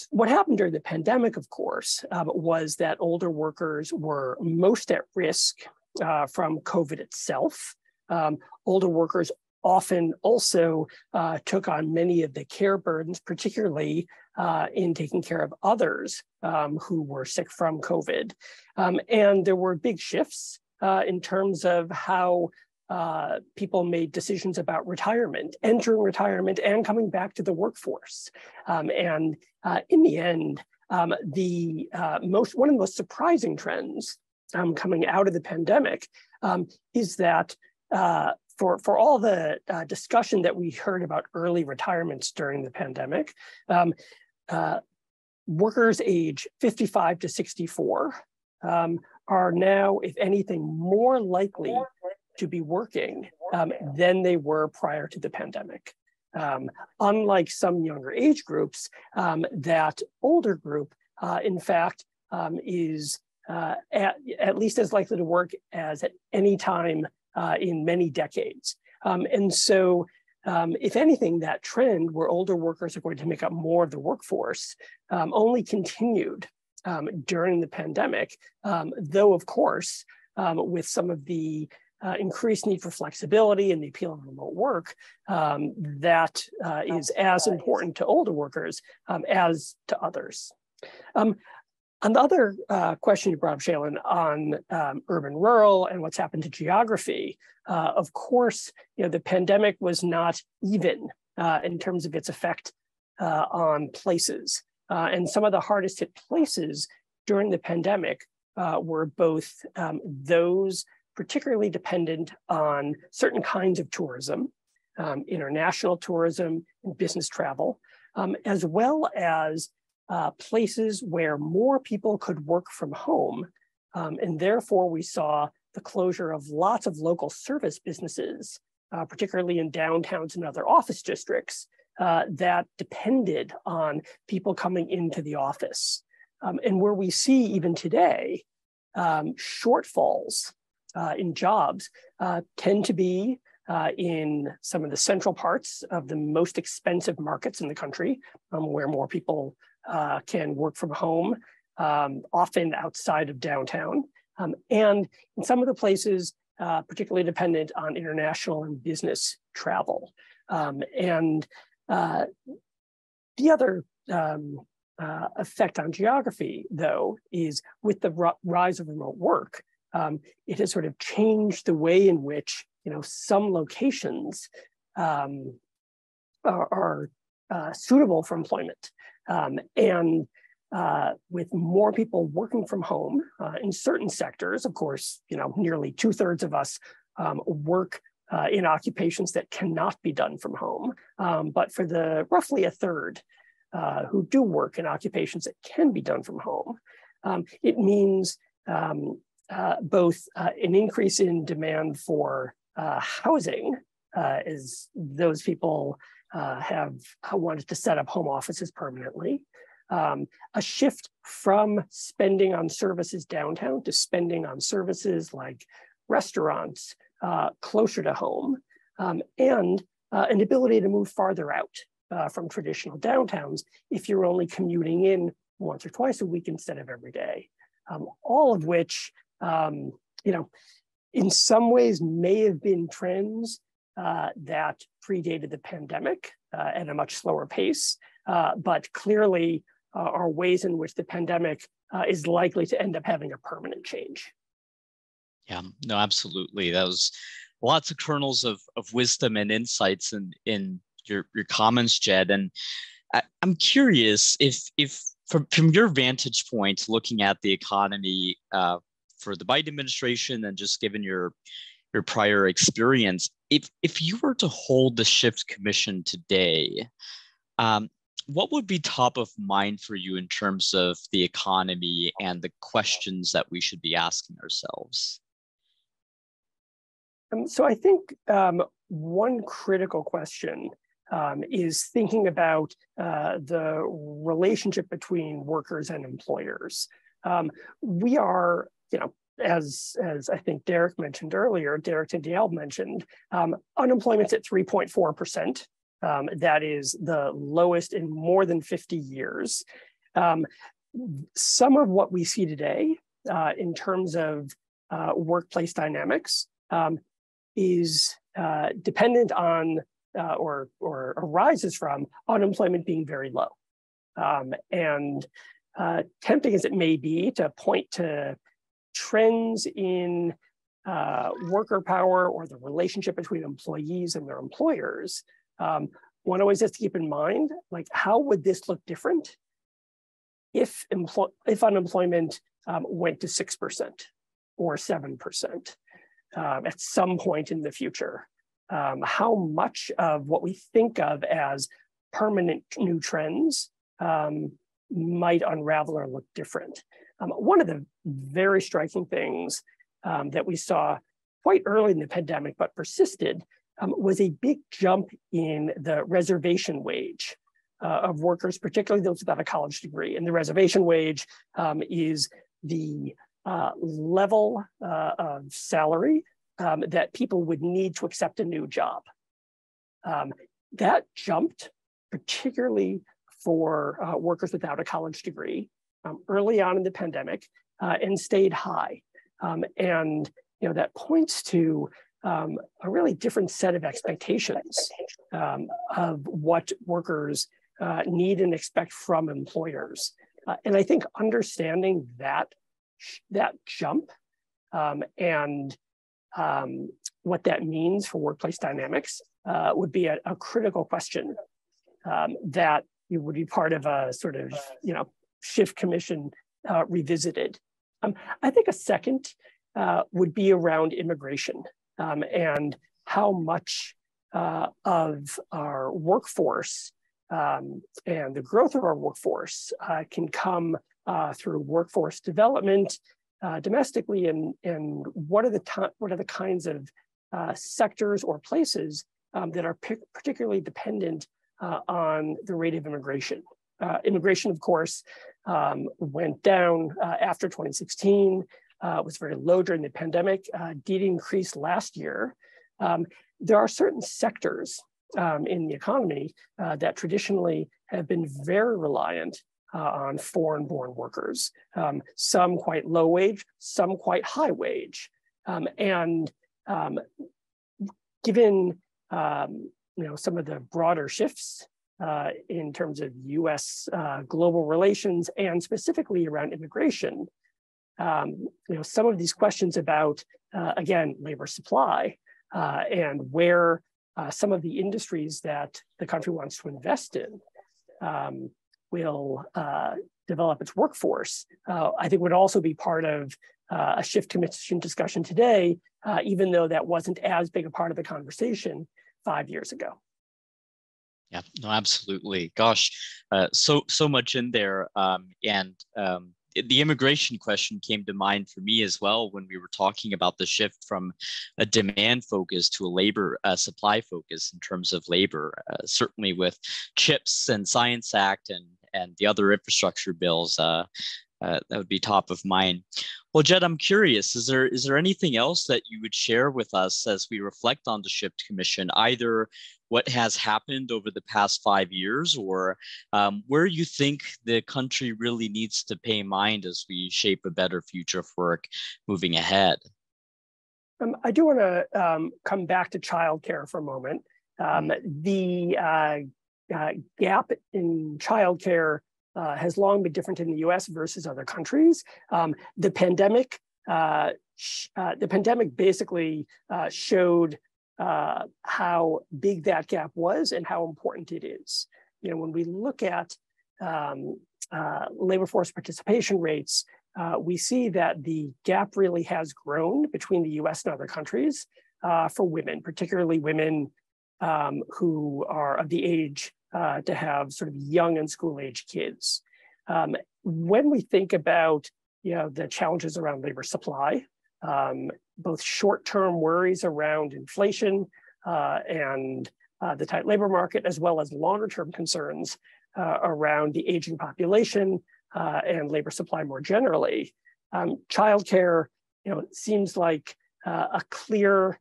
What happened during the pandemic, of course, um, was that older workers were most at risk uh, from COVID itself. Um, older workers often also uh, took on many of the care burdens, particularly uh, in taking care of others um, who were sick from COVID. Um, and there were big shifts uh, in terms of how uh, people made decisions about retirement, entering retirement and coming back to the workforce. Um, and uh, in the end, um, the uh, most one of the most surprising trends um, coming out of the pandemic um, is that uh, for, for all the uh, discussion that we heard about early retirements during the pandemic, um, uh, workers age 55 to 64 um, are now, if anything, more likely to be working um, than they were prior to the pandemic. Um, unlike some younger age groups, um, that older group, uh, in fact, um, is uh, at, at least as likely to work as at any time uh, in many decades. Um, and so, um, if anything, that trend where older workers are going to make up more of the workforce um, only continued um, during the pandemic, um, though, of course, um, with some of the uh, increased need for flexibility and the appeal of remote work um, that uh, is as important to older workers um, as to others. Um, Another uh, question you brought up, Shalin, on um, urban rural and what's happened to geography. Uh, of course, you know, the pandemic was not even uh, in terms of its effect uh, on places. Uh, and some of the hardest hit places during the pandemic uh, were both um, those particularly dependent on certain kinds of tourism, um, international tourism and business travel, um, as well as uh, places where more people could work from home. Um, and therefore, we saw the closure of lots of local service businesses, uh, particularly in downtowns and other office districts, uh, that depended on people coming into the office. Um, and where we see even today um, shortfalls uh, in jobs uh, tend to be uh, in some of the central parts of the most expensive markets in the country, um, where more people uh, can work from home, um, often outside of downtown. Um, and in some of the places, uh, particularly dependent on international and business travel. Um, and uh, the other um, uh, effect on geography, though, is with the rise of remote work, um, it has sort of changed the way in which you know some locations um, are, are uh, suitable for employment. Um, and uh, with more people working from home uh, in certain sectors, of course, you know, nearly two thirds of us um, work uh, in occupations that cannot be done from home. Um, but for the roughly a third uh, who do work in occupations that can be done from home, um, it means um, uh, both uh, an increase in demand for housing as those people uh, have wanted to set up home offices permanently. Um, a shift from spending on services downtown to spending on services like restaurants uh, closer to home, um, and uh, an ability to move farther out uh, from traditional downtowns if you're only commuting in once or twice a week instead of every day. Um, all of which, um, you know, in some ways may have been trends uh, that predated the pandemic uh, at a much slower pace, uh, but clearly uh, are ways in which the pandemic is likely to end up having a permanent change. Yeah, no, absolutely. That was lots of kernels of, of wisdom and insights in, in your, your comments, Jed. And I, I'm curious if, if from, from your vantage point, looking at the economy uh, for the Biden administration and just given your your prior experience, if if you were to hold the Shift Commission today, um, what would be top of mind for you in terms of the economy and the questions that we should be asking ourselves? Um, so I think um, one critical question um, is thinking about uh, the relationship between workers and employers. Um, we are, you know, as, as I think Derek mentioned earlier, Derek Tintiel mentioned, um, unemployment's at 3.4%. Um, that is the lowest in more than 50 years. Um, some of what we see today uh, in terms of uh, workplace dynamics um, is uh, dependent on uh, or, or arises from unemployment being very low. Um, and uh, tempting as it may be to point to trends in uh, worker power or the relationship between employees and their employers, um, one always has to keep in mind, like, how would this look different if, if unemployment um, went to 6% or 7% um, at some point in the future? Um, how much of what we think of as permanent new trends um, might unravel or look different? Um, one of the very striking things um, that we saw quite early in the pandemic, but persisted, um, was a big jump in the reservation wage uh, of workers, particularly those without a college degree. And the reservation wage um, is the uh, level uh, of salary um, that people would need to accept a new job. Um, that jumped, particularly for uh, workers without a college degree um, early on in the pandemic uh, and stayed high. Um, and you know that points to um, a really different set of expectations um, of what workers uh, need and expect from employers. Uh, and I think understanding that that jump um, and um, what that means for workplace dynamics uh, would be a, a critical question that you would be part of a sort of you know shift commission uh, revisited. Um, I think a second uh, would be around immigration um, and how much uh, of our workforce um, and the growth of our workforce uh, can come uh, through workforce development uh, domestically, and and what are the what are the kinds of sectors or places um, that are particularly dependent on the rate of immigration. Uh, immigration, of course, um, went down uh, after 2016, uh, was very low during the pandemic, uh, did increase last year. Um, there are certain sectors um, in the economy uh, that traditionally have been very reliant uh, on foreign born workers, um, some quite low wage, some quite high wage. Um, and um, given you know, some of the broader shifts uh, in terms of US uh, global relations and specifically around immigration. Um, you know, some of these questions about, uh, again, labor supply uh, and where uh, some of the industries that the country wants to invest in um, will uh, develop its workforce, I think would also be part of a shift commission discussion today, even though that wasn't as big a part of the conversation five years ago. Yeah, no, absolutely. Gosh, uh, so so much in there, um, and um, the immigration question came to mind for me as well when we were talking about the shift from a demand focus to a labor uh, supply focus in terms of labor. Uh, certainly, with CHIPS and Science Act and and the other infrastructure bills, uh, uh, that would be top of mind. Well, Jed, I'm curious, is there is there anything else that you would share with us as we reflect on the Shift Commission, either what has happened over the past five years or um, where you think the country really needs to pay mind as we shape a better future of work moving ahead? Um, I do want to um, come back to childcare for a moment. Um, the uh, uh, gap in childcare uh, has long been different in the U.S. versus other countries. Um, the pandemic, uh, uh, the pandemic basically uh, showed uh, how big that gap was and how important it is. You know, when we look at um, uh, labor force participation rates, we see that the gap really has grown between the U.S. and other countries for women, particularly women um, who are of the age uh, to have sort of young and school age kids. Um, when we think about you know, the challenges around labor supply, um, both short term worries around inflation uh, and uh, the tight labor market, as well as longer term concerns uh, around the aging population uh, and labor supply more generally. Um, childcare, you know, seems like uh, a clear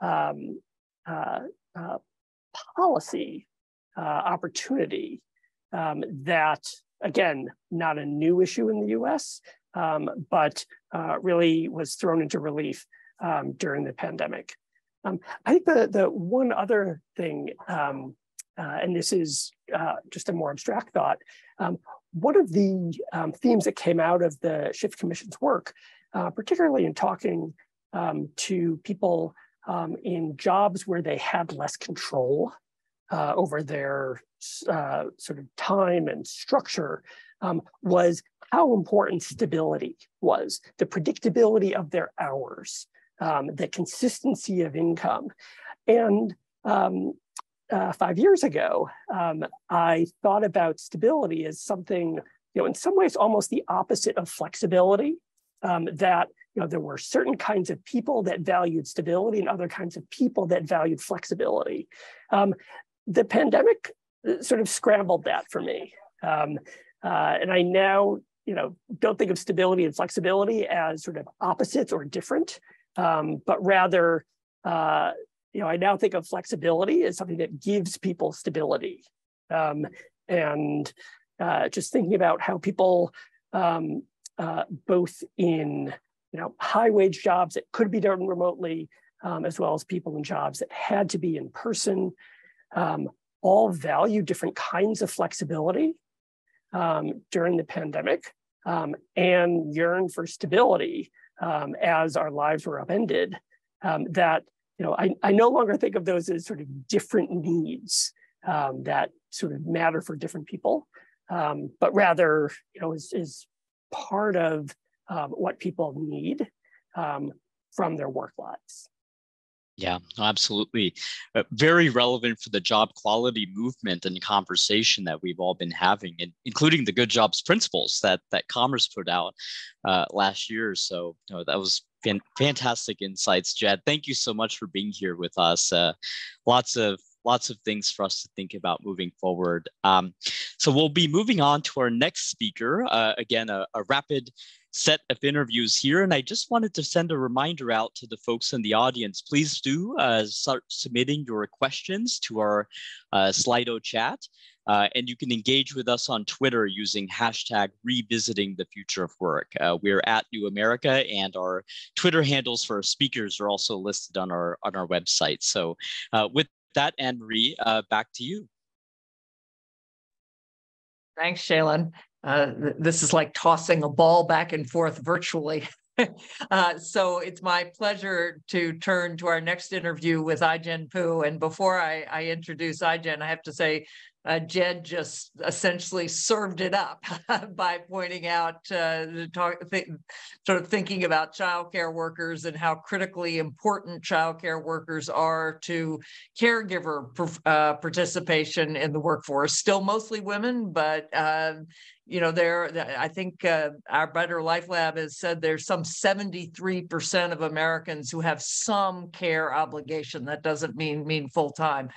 um, uh, policy opportunity um, that, again, not a new issue in the US, um, but really was thrown into relief um, during the pandemic. Um, I think the, the one other thing, um, uh, and this is uh, just a more abstract thought, um, one of the um, themes that came out of the Shift Commission's work, uh, particularly in talking to people in jobs where they had less control uh, over their uh, sort of time and structure, was how important stability was, the predictability of their hours, um, the consistency of income. And um, uh, five years ago, um, I thought about stability as something, you know, in some ways almost the opposite of flexibility. Um, that you know there were certain kinds of people that valued stability and other kinds of people that valued flexibility. Um, the pandemic uh, sort of scrambled that for me, um, uh, and I now you know don't think of stability and flexibility as sort of opposites or different um, but rather, uh, you know, I now think of flexibility as something that gives people stability. Um, and uh, just thinking about how people, um, uh, both in you know high wage jobs that could be done remotely, um, as well as people in jobs that had to be in person, um, all value different kinds of flexibility um, during the pandemic and yearn for stability um, as our lives were upended, um, that you know I, I no longer think of those as sort of different needs um, that sort of matter for different people, um, but rather you know is, is part of um, what people need um, from their work lives. Yeah, absolutely. Uh, very relevant for the job quality movement and conversation that we've all been having, and including the good jobs principles that that Commerce put out uh, last year. So that was fan- fantastic insights, Jed. Thank you so much for being here with us. Uh, lots of lots of things for us to think about moving forward. Um, so we'll be moving on to our next speaker. Uh, again, a, a rapid set of interviews here. And I just wanted to send a reminder out to the folks in the audience. Please do uh, start submitting your questions to our uh, Slido chat. Uh, and you can engage with us on Twitter using hashtag revisiting the future of work. Uh, we're at New America and our Twitter handles for our speakers are also listed on our on our website. So uh, with that, Anne Marie, uh, back to you. Thanks, Shalin. Uh, this is like tossing a ball back and forth virtually. uh, so it's my pleasure to turn to our next interview with Ai-jen Poo. And before I, I introduce Ai-jen, I have to say uh, Jed just essentially served it up by pointing out, uh, talk, th- sort of thinking about childcare workers and how critically important childcare workers are to caregiver uh, participation in the workforce. Still mostly women, but um, you know, there, I think uh, our Better Life Lab has said there's some 73% of Americans who have some care obligation. That doesn't mean mean full time.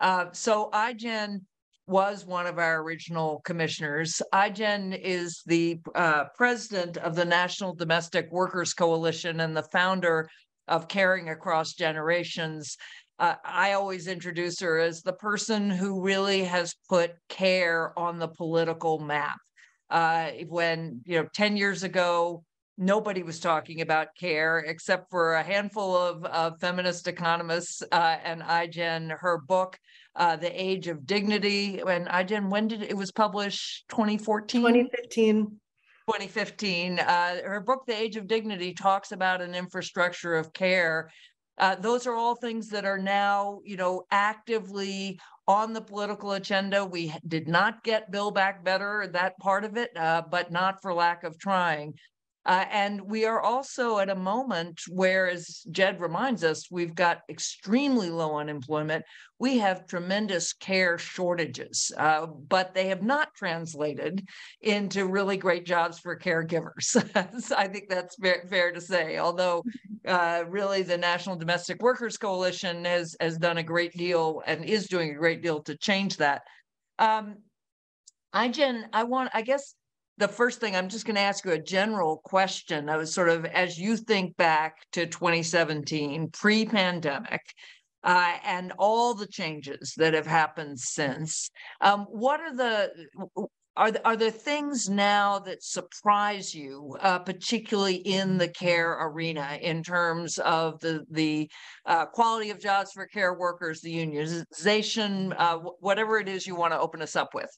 Uh, so Ai-jen was one of our original commissioners. Ai-jen is the uh, president of the National Domestic Workers Coalition and the founder of Caring Across Generations. Uh, I always introduce her as the person who really has put care on the political map. Uh, when, you know, 10 years ago, nobody was talking about care except for a handful of, of feminist economists uh, and Ai-jen, her book, uh, The Age of Dignity. And Ai-jen, when did it was published? 2014? 2015. 2015. Uh, her book, The Age of Dignity, talks about an infrastructure of care. Uh, those are all things that are now, you know, actively on the political agenda. We did not get Build Back Better, that part of it, uh, but not for lack of trying. Uh, and we are also at a moment where, as Jed reminds us, we've got extremely low unemployment. We have tremendous care shortages, uh, but they have not translated into really great jobs for caregivers. so I think that's fair, fair to say. Although, uh, really, the National Domestic Workers Coalition has has done a great deal and is doing a great deal to change that. Um, Ai-jen, I want, I guess the first thing I'm just going to ask you a general question. I was sort of as you think back to 2017, pre-pandemic, uh, and all the changes that have happened since. Um, what are the are the, are there things now that surprise you, uh, particularly in the care arena, in terms of the the uh, quality of jobs for care workers, the unionization, uh, whatever it is you want to open us up with?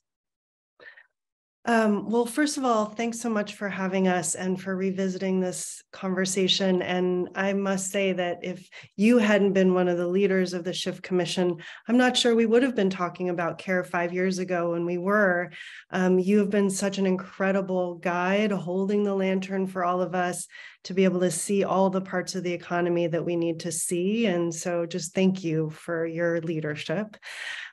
Um, well, first of all, thanks so much for having us and for revisiting this conversation. And I must say that if you hadn't been one of the leaders of the Shift Commission, I'm not sure we would have been talking about care five years ago when we were. Um, you have been such an incredible guide, holding the lantern for all of us to be able to see all the parts of the economy that we need to see. And so just thank you for your leadership.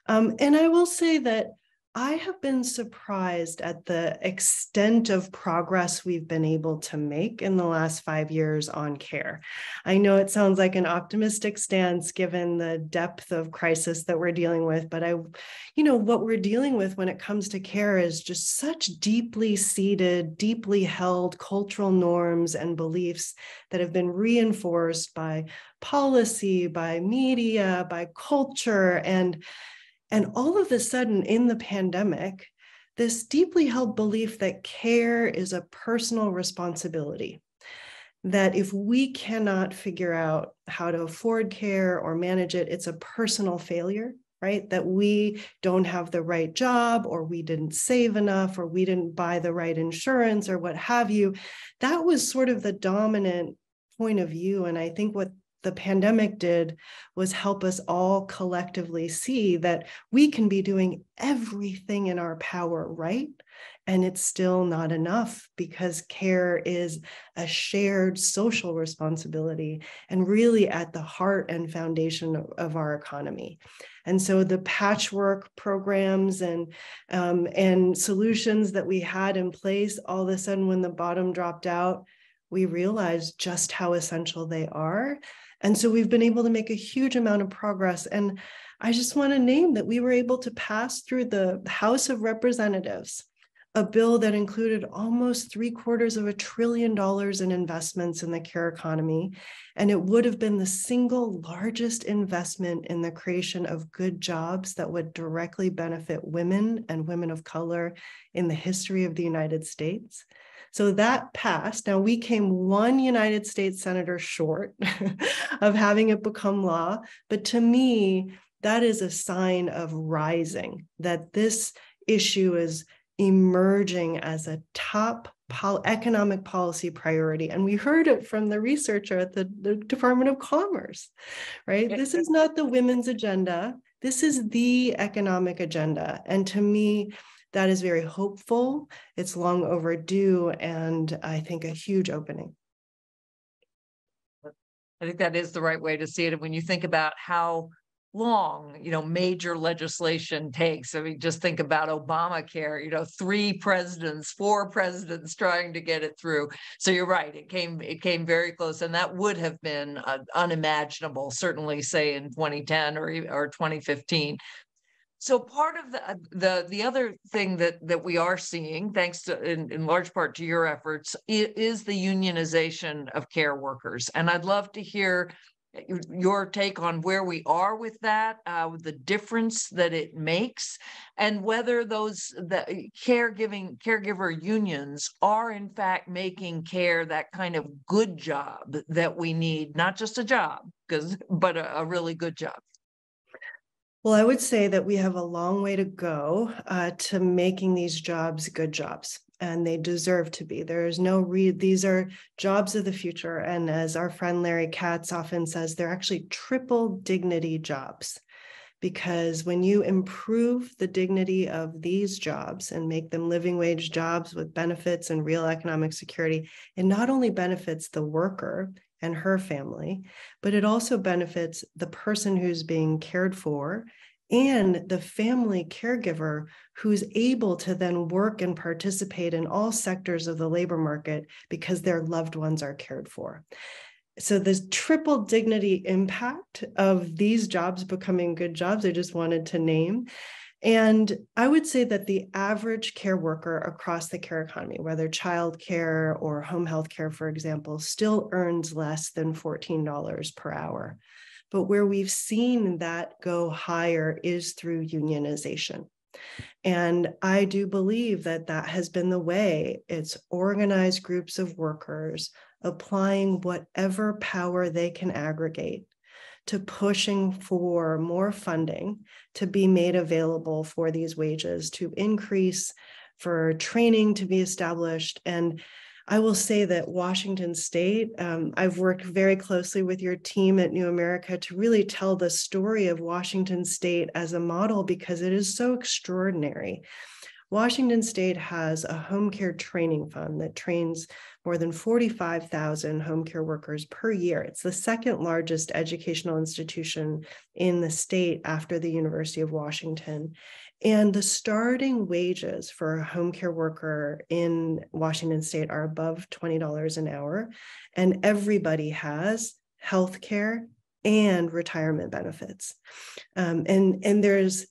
Um, and I will say that I have been surprised at the extent of progress we've been able to make in the last five years on care. I know it sounds like an optimistic stance given the depth of crisis that we're dealing with, but I, you know, what we're dealing with when it comes to care is just such deeply seated, deeply held cultural norms and beliefs that have been reinforced by policy, by media, by culture, and and all of a sudden, in the pandemic, this deeply held belief that care is a personal responsibility. That if we cannot figure out how to afford care or manage it, it's a personal failure, right? That we don't have the right job, or we didn't save enough, or we didn't buy the right insurance, or what have you. That was sort of the dominant point of view. And I think what the pandemic did was help us all collectively see that we can be doing everything in our power right? And it's still not enough because care is a shared social responsibility and really at the heart and foundation of, of our economy. And so the patchwork programs and um, and solutions that we had in place all of a sudden when the bottom dropped out we realized just how essential they are and so we've been able to make a huge amount of progress. And I just want to name that we were able to pass through the House of Representatives a bill that included almost three quarters of a trillion dollars in investments in the care economy. And it would have been the single largest investment in the creation of good jobs that would directly benefit women and women of color in the history of the United States. So that passed. Now we came one United States senator short of having it become law. But to me, that is a sign of rising, that this issue is emerging as a top pol- economic policy priority. And we heard it from the researcher at the, the Department of Commerce, right? This is not the women's agenda. This is the economic agenda. And to me, that is very hopeful. It's long overdue, and I think a huge opening. I think that is the right way to see it. And when you think about how long, you know, major legislation takes. I mean, just think about Obamacare, you know, three presidents, four presidents trying to get it through. So you're right. It came, it came very close. And that would have been uh, unimaginable, certainly say in 2010 or, or 2015. So part of the uh, the the other thing that that we are seeing, thanks to in, in large part to your efforts, is the unionization of care workers, and I'd love to hear your take on where we are with that, uh, the difference that it makes, and whether those the uh, caregiving caregiver unions are in fact making care that kind of good job that we need, not just a job, because but a, a really good job. Well, I would say that we have a long way to go uh, to making these jobs good jobs, and they deserve to be. There is no read; these are jobs of the future, and as our friend Larry Katz often says, they're actually triple dignity jobs because when you improve the dignity of these jobs and make them living wage jobs with benefits and real economic security, it not only benefits the worker and her family, but it also benefits the person who's being cared for and the family caregiver who's able to then work and participate in all sectors of the labor market because their loved ones are cared for. So this triple dignity impact of these jobs becoming good jobs i just wanted to name and I would say that the average care worker across the care economy, whether child care or home health care, for example, still earns less than $14 per hour. But where we've seen that go higher is through unionization. And I do believe that that has been the way it's organized groups of workers applying whatever power they can aggregate to pushing for more funding to be made available for these wages to increase, for training to be established. And I will say that Washington State, um, I've worked very closely with your team at New America to really tell the story of Washington State as a model because it is so extraordinary. Washington State has a home care training fund that trains more than 45,000 home care workers per year. It's the second largest educational institution in the state after the University of Washington. And the starting wages for a home care worker in Washington state are above $20 an hour. And everybody has health care and retirement benefits. Um, and, and there's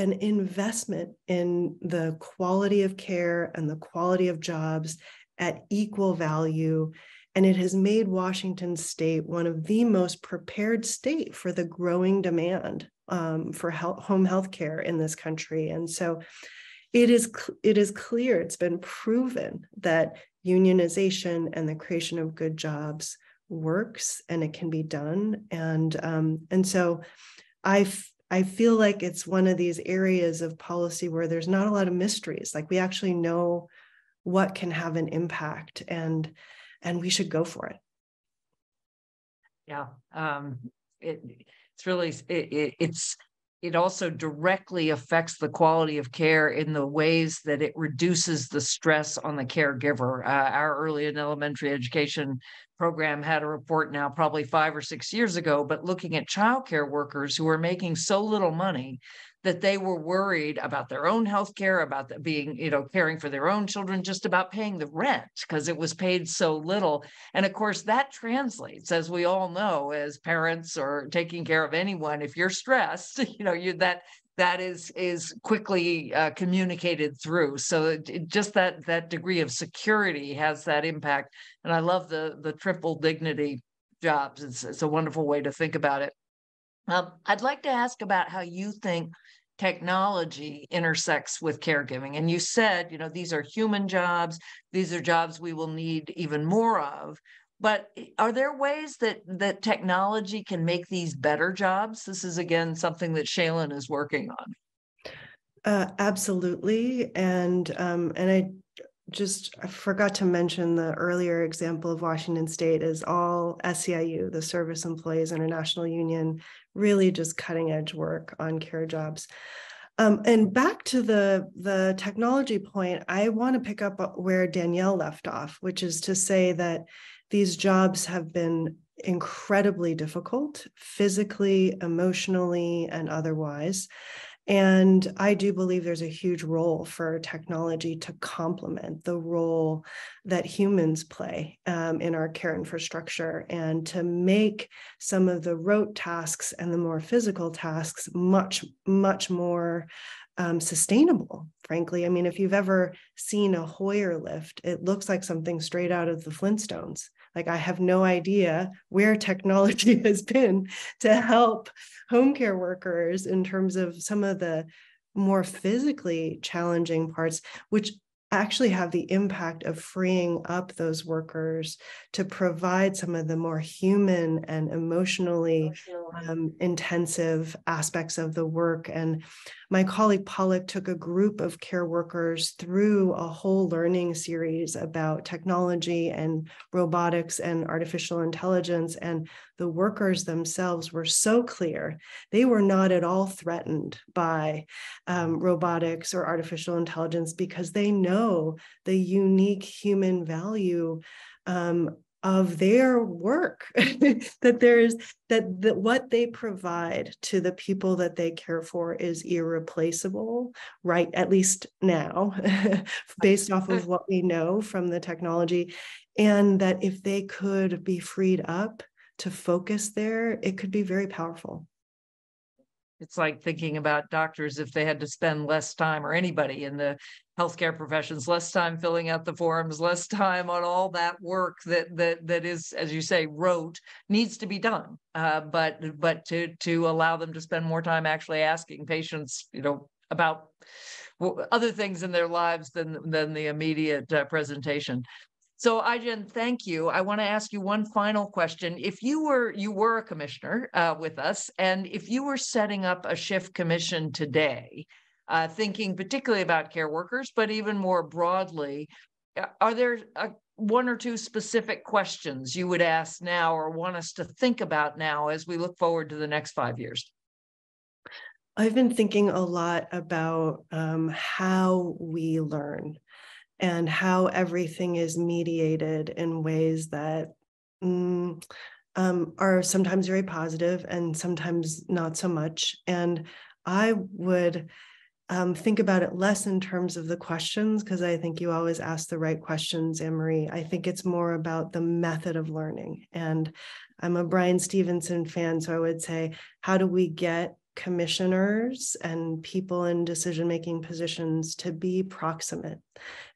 an investment in the quality of care and the quality of jobs at equal value. And it has made Washington state one of the most prepared state for the growing demand um, for health, home health care in this country. And so it is, it is clear, it's been proven that unionization and the creation of good jobs works and it can be done. And, um, and so I I feel like it's one of these areas of policy where there's not a lot of mysteries. Like we actually know what can have an impact and and we should go for it. Yeah. Um it it's really it, it, it's it also directly affects the quality of care in the ways that it reduces the stress on the caregiver. Uh, our early and elementary education program had a report now, probably five or six years ago, but looking at childcare workers who are making so little money that they were worried about their own health care, about being, you know, caring for their own children, just about paying the rent because it was paid so little. And of course, that translates, as we all know, as parents or taking care of anyone. If you're stressed, you know, you that that is is quickly uh, communicated through. So it, just that that degree of security has that impact. And I love the the triple dignity jobs. It's it's a wonderful way to think about it. Um, I'd like to ask about how you think technology intersects with caregiving. And you said, you know, these are human jobs, these are jobs we will need even more of. But are there ways that that technology can make these better jobs? This is again something that Shalin is working on. Uh, absolutely, and um, and I just I forgot to mention the earlier example of Washington State is all SEIU, the Service Employees International Union, really just cutting edge work on care jobs. Um, and back to the the technology point, I want to pick up where Danielle left off, which is to say that these jobs have been incredibly difficult, physically, emotionally, and otherwise. And I do believe there's a huge role for technology to complement the role that humans play um, in our care infrastructure and to make some of the rote tasks and the more physical tasks much, much more um, sustainable, frankly. I mean, if you've ever seen a Hoyer lift, it looks like something straight out of the Flintstones. Like I have no idea where technology has been to help home care workers in terms of some of the more physically challenging parts, which actually have the impact of freeing up those workers to provide some of the more human and emotionally um, intensive aspects of the work. And my colleague Pollock took a group of care workers through a whole learning series about technology and robotics and artificial intelligence. And the workers themselves were so clear. They were not at all threatened by um, robotics or artificial intelligence because they know the unique human value um, of their work. That there's that, that what they provide to the people that they care for is irreplaceable right at least now based off of what we know from the technology. And that if they could be freed up to focus there it could be very powerful it's like thinking about doctors if they had to spend less time or anybody in the healthcare professions less time filling out the forms less time on all that work that that that is as you say rote needs to be done. Uh, but but to to allow them to spend more time actually asking patients you know about other things in their lives than than the immediate uh, presentation so Ai-jen, thank you. I want to ask you one final question. If you were you were a commissioner uh, with us, and if you were setting up a shift commission today, uh, thinking particularly about care workers, but even more broadly, uh, are there uh, one or two specific questions you would ask now or want us to think about now as we look forward to the next five years? I've been thinking a lot about um, how we learn and how everything is mediated in ways that mm, um, are sometimes very positive and sometimes not so much. And I would um, think about it less in terms of the questions, because I think you always ask the right questions, Anne Marie. I think it's more about the method of learning. And I'm a Bryan Stevenson fan, so I would say, how do we get commissioners and people in decision making positions to be proximate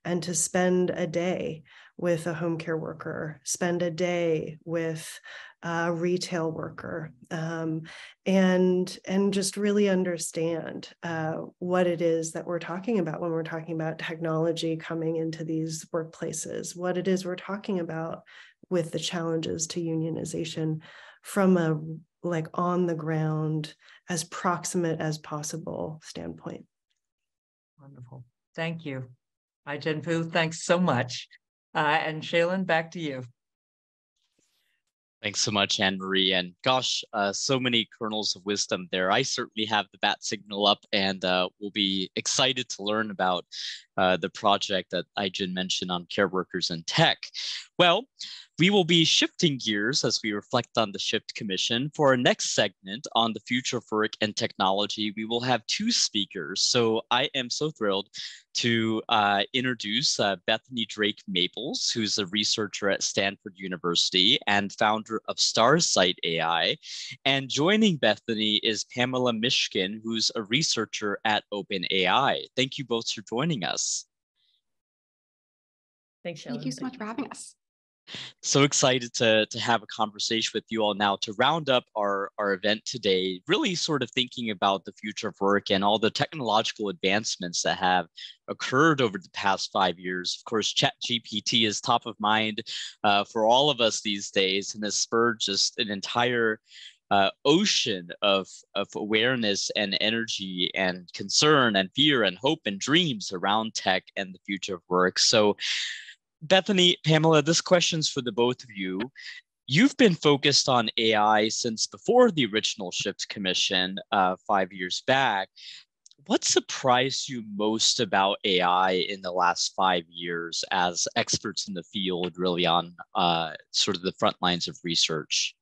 and to spend a day with a home care worker, spend a day with a retail worker, um, and and just really understand uh, what it is that we're talking about when we're talking about technology coming into these workplaces, what it is we're talking about with the challenges to unionization from a like on the ground as proximate as possible standpoint. Wonderful. Thank you. Ai-jen Poo, thanks so much. Uh, and Shalin, back to you. Thanks so much, Anne Marie. And gosh, uh, so many kernels of wisdom there. I certainly have the bat signal up and uh, will be excited to learn about uh, the project that Ai-jen mentioned on care workers and tech. Well, we will be shifting gears as we reflect on the Shift Commission. For our next segment on the future of work and technology, we will have two speakers. So I am so thrilled to uh, introduce uh, Bethany Drake Maples, who's a researcher at Stanford University and founder of Starsight AI. And joining Bethany is Pamela Mishkin, who's a researcher at OpenAI. Thank you both for joining us. Thanks, Shalin. Thank you so much for having us so excited to, to have a conversation with you all now to round up our, our event today, really sort of thinking about the future of work and all the technological advancements that have occurred over the past five years. Of course, ChatGPT is top of mind uh, for all of us these days and has spurred just an entire uh, ocean of, of awareness and energy and concern and fear and hope and dreams around tech and the future of work. So Bethany, Pamela, this question's for the both of you. You've been focused on AI since before the original Shift Commission uh, five years back. What surprised you most about AI in the last five years as experts in the field, really on uh, sort of the front lines of research?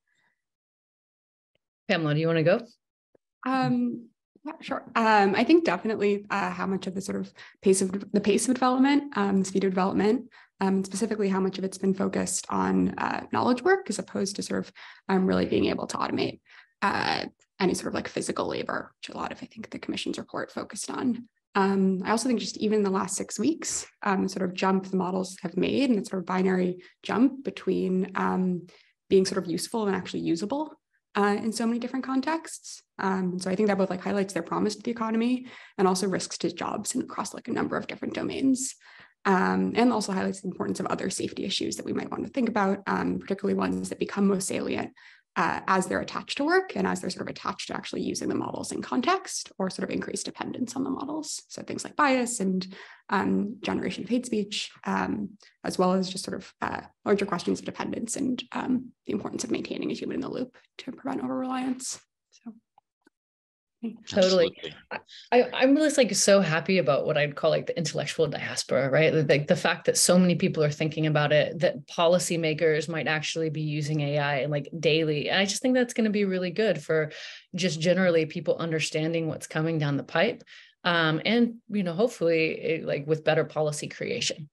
Pamela, do you want to go? Um, yeah, sure. Um, I think definitely uh, how much of the sort of pace of the pace of development, um, speed of development, um, specifically how much of it's been focused on uh, knowledge work as opposed to sort of um, really being able to automate uh, any sort of like physical labor, which a lot of I think the commission's report focused on. Um, I also think just even in the last six weeks, um, sort of jump the models have made and the sort of binary jump between um, being sort of useful and actually usable uh, in so many different contexts. Um, so I think that both like highlights their promise to the economy and also risks to jobs and across like a number of different domains um, and also highlights the importance of other safety issues that we might want to think about, um, particularly ones that become most salient uh, as they're attached to work and as they're sort of attached to actually using the models in context or sort of increased dependence on the models. So things like bias and um, generation of hate speech, um, as well as just sort of uh, larger questions of dependence and um, the importance of maintaining a human in the loop to prevent over reliance. Totally. I, I'm just like so happy about what I'd call like the intellectual diaspora, right? Like the fact that so many people are thinking about it, that policymakers might actually be using AI like daily. And I just think that's going to be really good for just generally people understanding what's coming down the pipe. Um, and you know, hopefully it, like with better policy creation.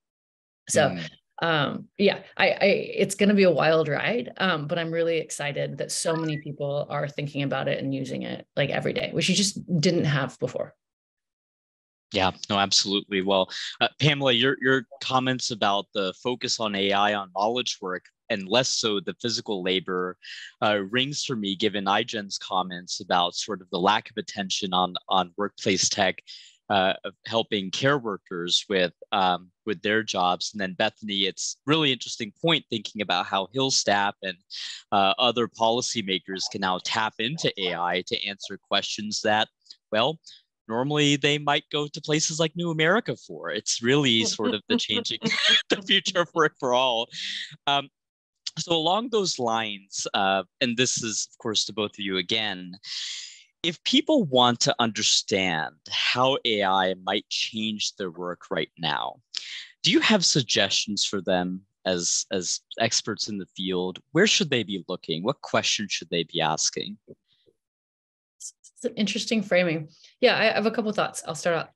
So mm um yeah i i it's going to be a wild ride um but i'm really excited that so many people are thinking about it and using it like every day which you just didn't have before yeah, no, absolutely. Well, uh, Pamela, your your comments about the focus on AI on knowledge work and less so the physical labor uh, rings for me, given Ai-jen's comments about sort of the lack of attention on on workplace tech uh, helping care workers with um, with their jobs. And then Bethany, it's really interesting point thinking about how Hill staff and uh, other policymakers can now tap into AI to answer questions that, well, normally they might go to places like New America for. It's really sort of the changing the future of work for all. Um, so along those lines, uh, and this is of course to both of you again, if people want to understand how AI might change their work right now, do you have suggestions for them as as experts in the field? Where should they be looking? What questions should they be asking? It's an interesting framing. Yeah, I have a couple thoughts. I'll start out.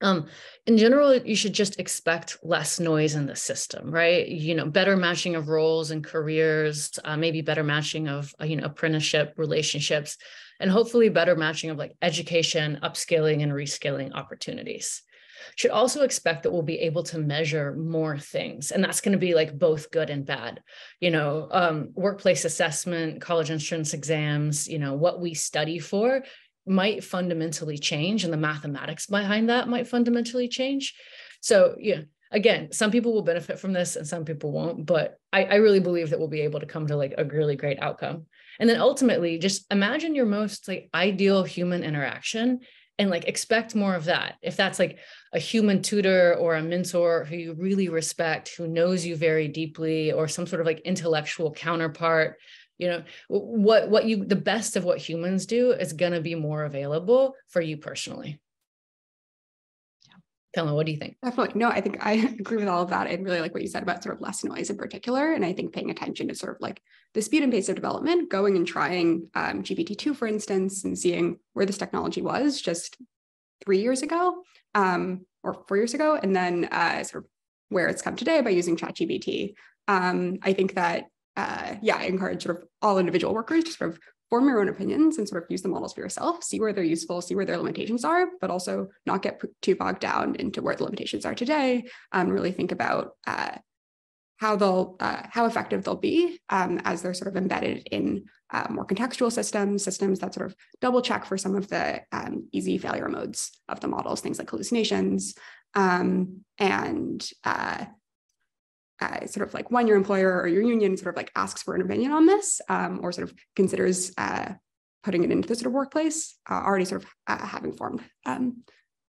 Um, in general, you should just expect less noise in the system, right? You know, better matching of roles and careers, uh, maybe better matching of you know apprenticeship relationships, and hopefully better matching of like education, upskilling, and reskilling opportunities. Should also expect that we'll be able to measure more things, and that's going to be like both good and bad. You know, um, workplace assessment, college entrance exams. You know, what we study for might fundamentally change, and the mathematics behind that might fundamentally change. So, yeah, again, some people will benefit from this and some people won't, but I, I, really believe that we'll be able to come to like a really great outcome. And then mm-hmm. ultimately, just imagine your most like ideal human interaction and like expect more of that. If that's like a human tutor or a mentor who you really respect, who knows you very deeply, or some sort of like intellectual counterpart, you know, what what you the best of what humans do is going to be more available for you personally. Pamela, what do you think? Definitely. No, I think I agree with all of that. And really like what you said about sort of less noise in particular. And I think paying attention to sort of like the speed and pace of development, going and trying um, GPT-2, for instance, and seeing where this technology was just three years ago um, or four years ago, and then uh, sort of where it's come today by using ChatGPT. Um, I think that, uh, yeah, I encourage sort of all individual workers to sort of form your own opinions and sort of use the models for yourself, see where they're useful, see where their limitations are, but also not get too bogged down into where the limitations are today. Um, really think about uh, how they'll uh, how effective they'll be um, as they're sort of embedded in uh, more contextual systems, systems that sort of double check for some of the um, easy failure modes of the models, things like hallucinations, um, and uh, uh, sort of like when your employer or your union sort of like asks for an opinion on this um, or sort of considers uh, putting it into the sort of workplace, uh, already sort of uh, having formed um,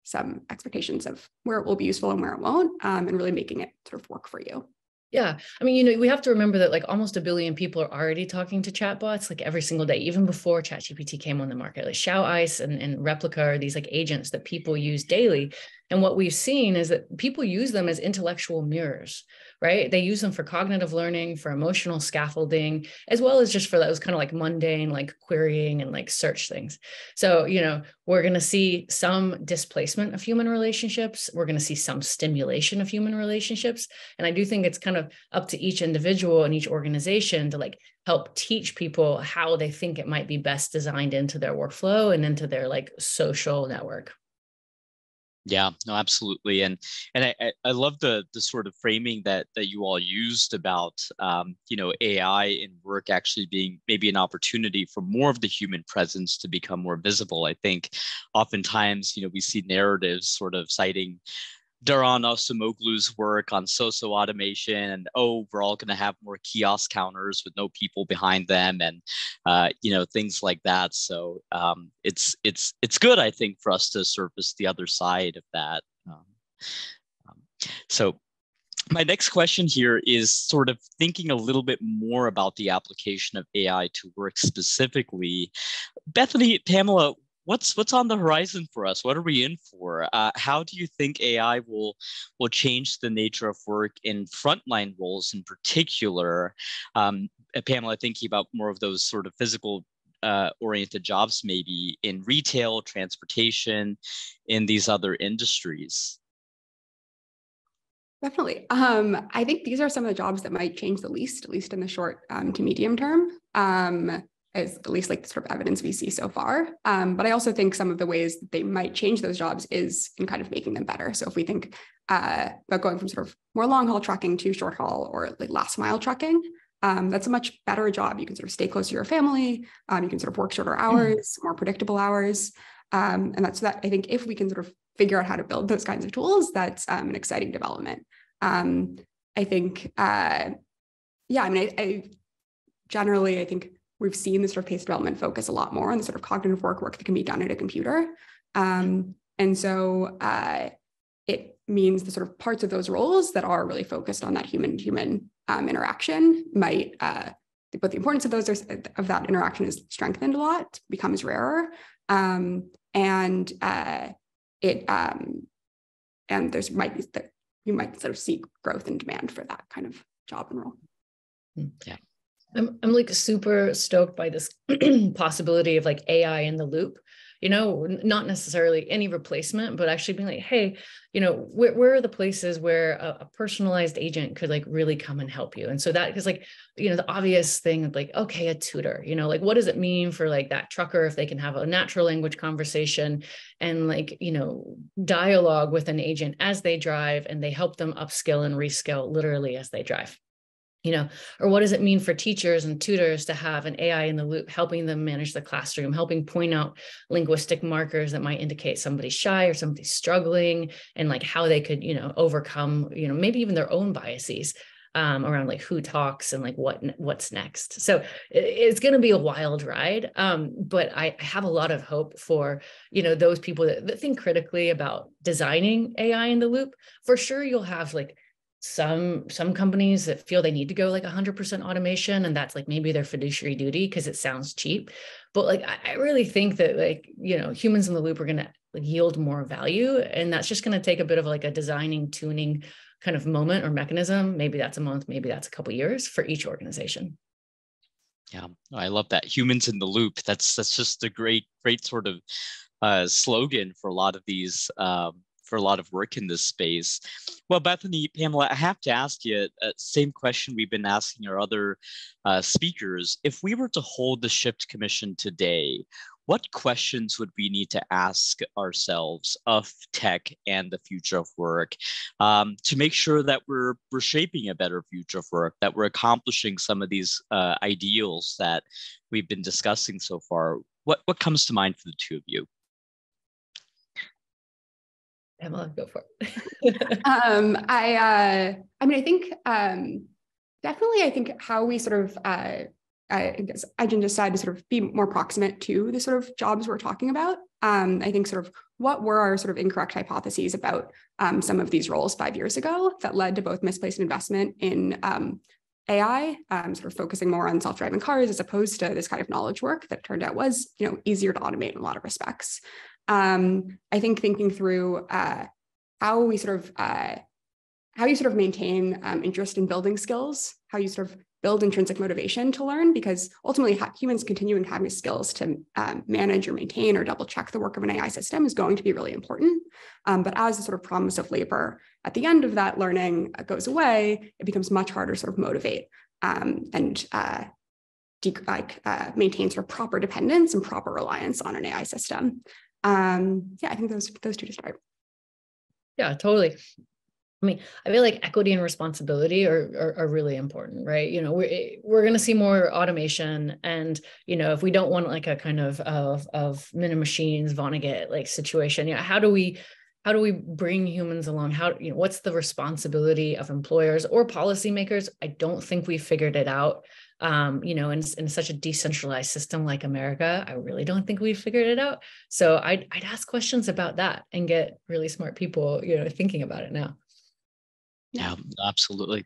some expectations of where it will be useful and where it won't, um, and really making it sort of work for you. Yeah. I mean, you know, we have to remember that like almost a billion people are already talking to chatbots like every single day, even before ChatGPT came on the market. Like Xiaoice and, and Replika are these like agents that people use daily. And what we've seen is that people use them as intellectual mirrors right? They use them for cognitive learning, for emotional scaffolding, as well as just for those kind of like mundane, like querying and like search things. So, you know, we're going to see some displacement of human relationships. We're going to see some stimulation of human relationships. And I do think it's kind of up to each individual and each organization to like help teach people how they think it might be best designed into their workflow and into their like social network. Yeah, no, absolutely, and and I, I love the the sort of framing that that you all used about um, you know AI in work actually being maybe an opportunity for more of the human presence to become more visible. I think oftentimes you know we see narratives sort of citing Daron Acemoglu's work on so-so automation and oh we're all going to have more kiosk counters with no people behind them and uh, you know things like that so um, it's it's it's good I think for us to surface the other side of that um, um, so my next question here is sort of thinking a little bit more about the application of AI to work specifically. Bethany, Pamela, what's what's on the horizon for us? What are we in for? Uh, how do you think AI will will change the nature of work in frontline roles in particular? Um, uh, Pamela, thinking about more of those sort of physical uh, oriented jobs, maybe in retail, transportation, in these other industries. Definitely. Um, I think these are some of the jobs that might change the least, at least in the short um, to medium term. Um, is at least like the sort of evidence we see so far. Um, but I also think some of the ways that they might change those jobs is in kind of making them better. So if we think uh, about going from sort of more long haul trucking to short haul or like last mile trucking, um, that's a much better job. You can sort of stay close to your family. Um, you can sort of work shorter hours, mm. more predictable hours. Um, and that's that. I think if we can sort of figure out how to build those kinds of tools, that's um, an exciting development. Um, I think, uh, yeah, I mean, I, I generally, I think we've seen the sort of pace development focus a lot more on the sort of cognitive work work that can be done at a computer. Um, and so uh, it means the sort of parts of those roles that are really focused on that human human um, interaction might uh, but the importance of those of that interaction is strengthened a lot becomes rarer. Um, and uh, it um, and there's might be that you might sort of see growth and demand for that kind of job and role. Hmm, yeah I'm I'm like super stoked by this possibility of like AI in the loop. You know, not necessarily any replacement, but actually being like, hey, you know, where, where are the places where a, a personalized agent could like really come and help you? And so that is like, you know, the obvious thing, like, okay, a tutor, you know, like what does it mean for like that trucker if they can have a natural language conversation and like, you know, dialogue with an agent as they drive and they help them upskill and reskill literally as they drive you know or what does it mean for teachers and tutors to have an ai in the loop helping them manage the classroom helping point out linguistic markers that might indicate somebody's shy or somebody's struggling and like how they could you know overcome you know maybe even their own biases um, around like who talks and like what what's next. So it's going to be a wild ride um, but I have a lot of hope for you know those people that, that think critically about designing ai in the loop. For sure you'll have like some some companies that feel they need to go like 100% automation and that's like maybe their fiduciary duty because it sounds cheap. But like I, I, really think that like you know humans in the loop are going to like yield more value and that's just going to take a bit of like a designing tuning kind of moment or mechanism. Maybe that's a month maybe that's a couple years for each organization. Yeah. I love that. Humans in the loop. That's that's just a great great sort of uh, slogan for a lot of these um, for a lot of work in this space. Well, Bethany, Pamela, I have to ask you uh, same question we've been asking our other uh, speakers. If we were to hold the Shift Commission today, what questions would we need to ask ourselves of tech and the future of work um, to make sure that we're, we're shaping a better future of work, that we're accomplishing some of these uh, ideals that we've been discussing so far? What, what comes to mind for the two of you? Emma, go for it. um, I, uh, I mean, I think um, definitely, I think how we sort of, uh, I guess I can decide to sort of be more proximate to the sort of jobs we're talking about. Um, I think sort of what were our sort of incorrect hypotheses about um, some of these roles five years ago that led to both misplaced investment in um, AI, um, sort of focusing more on self-driving cars as opposed to this kind of knowledge work that turned out was, you know, easier to automate in a lot of respects um, I think thinking through uh, how we sort of uh, how you sort of maintain um, interest in building skills, how you sort of build intrinsic motivation to learn, because ultimately humans continuing having skills to um, manage or maintain or double check the work of an AI system is going to be really important. Um, but as the sort of promise of labor at the end of that learning goes away, it becomes much harder to sort of motivate um, and uh, like uh, maintain sort of proper dependence and proper reliance on an AI system um, yeah, I think those those two to start. Yeah, totally. I mean, I feel like equity and responsibility are, are, are really important, right? You know, we're we're going to see more automation, and you know, if we don't want like a kind of of of mini machines Vonnegut like situation, you know, how do we how do we bring humans along how you know what's the responsibility of employers or policymakers i don't think we figured it out um, you know in, in such a decentralized system like america i really don't think we've figured it out. So I'd, I'd ask questions about that and get really smart people you know thinking about it now. Yeah absolutely.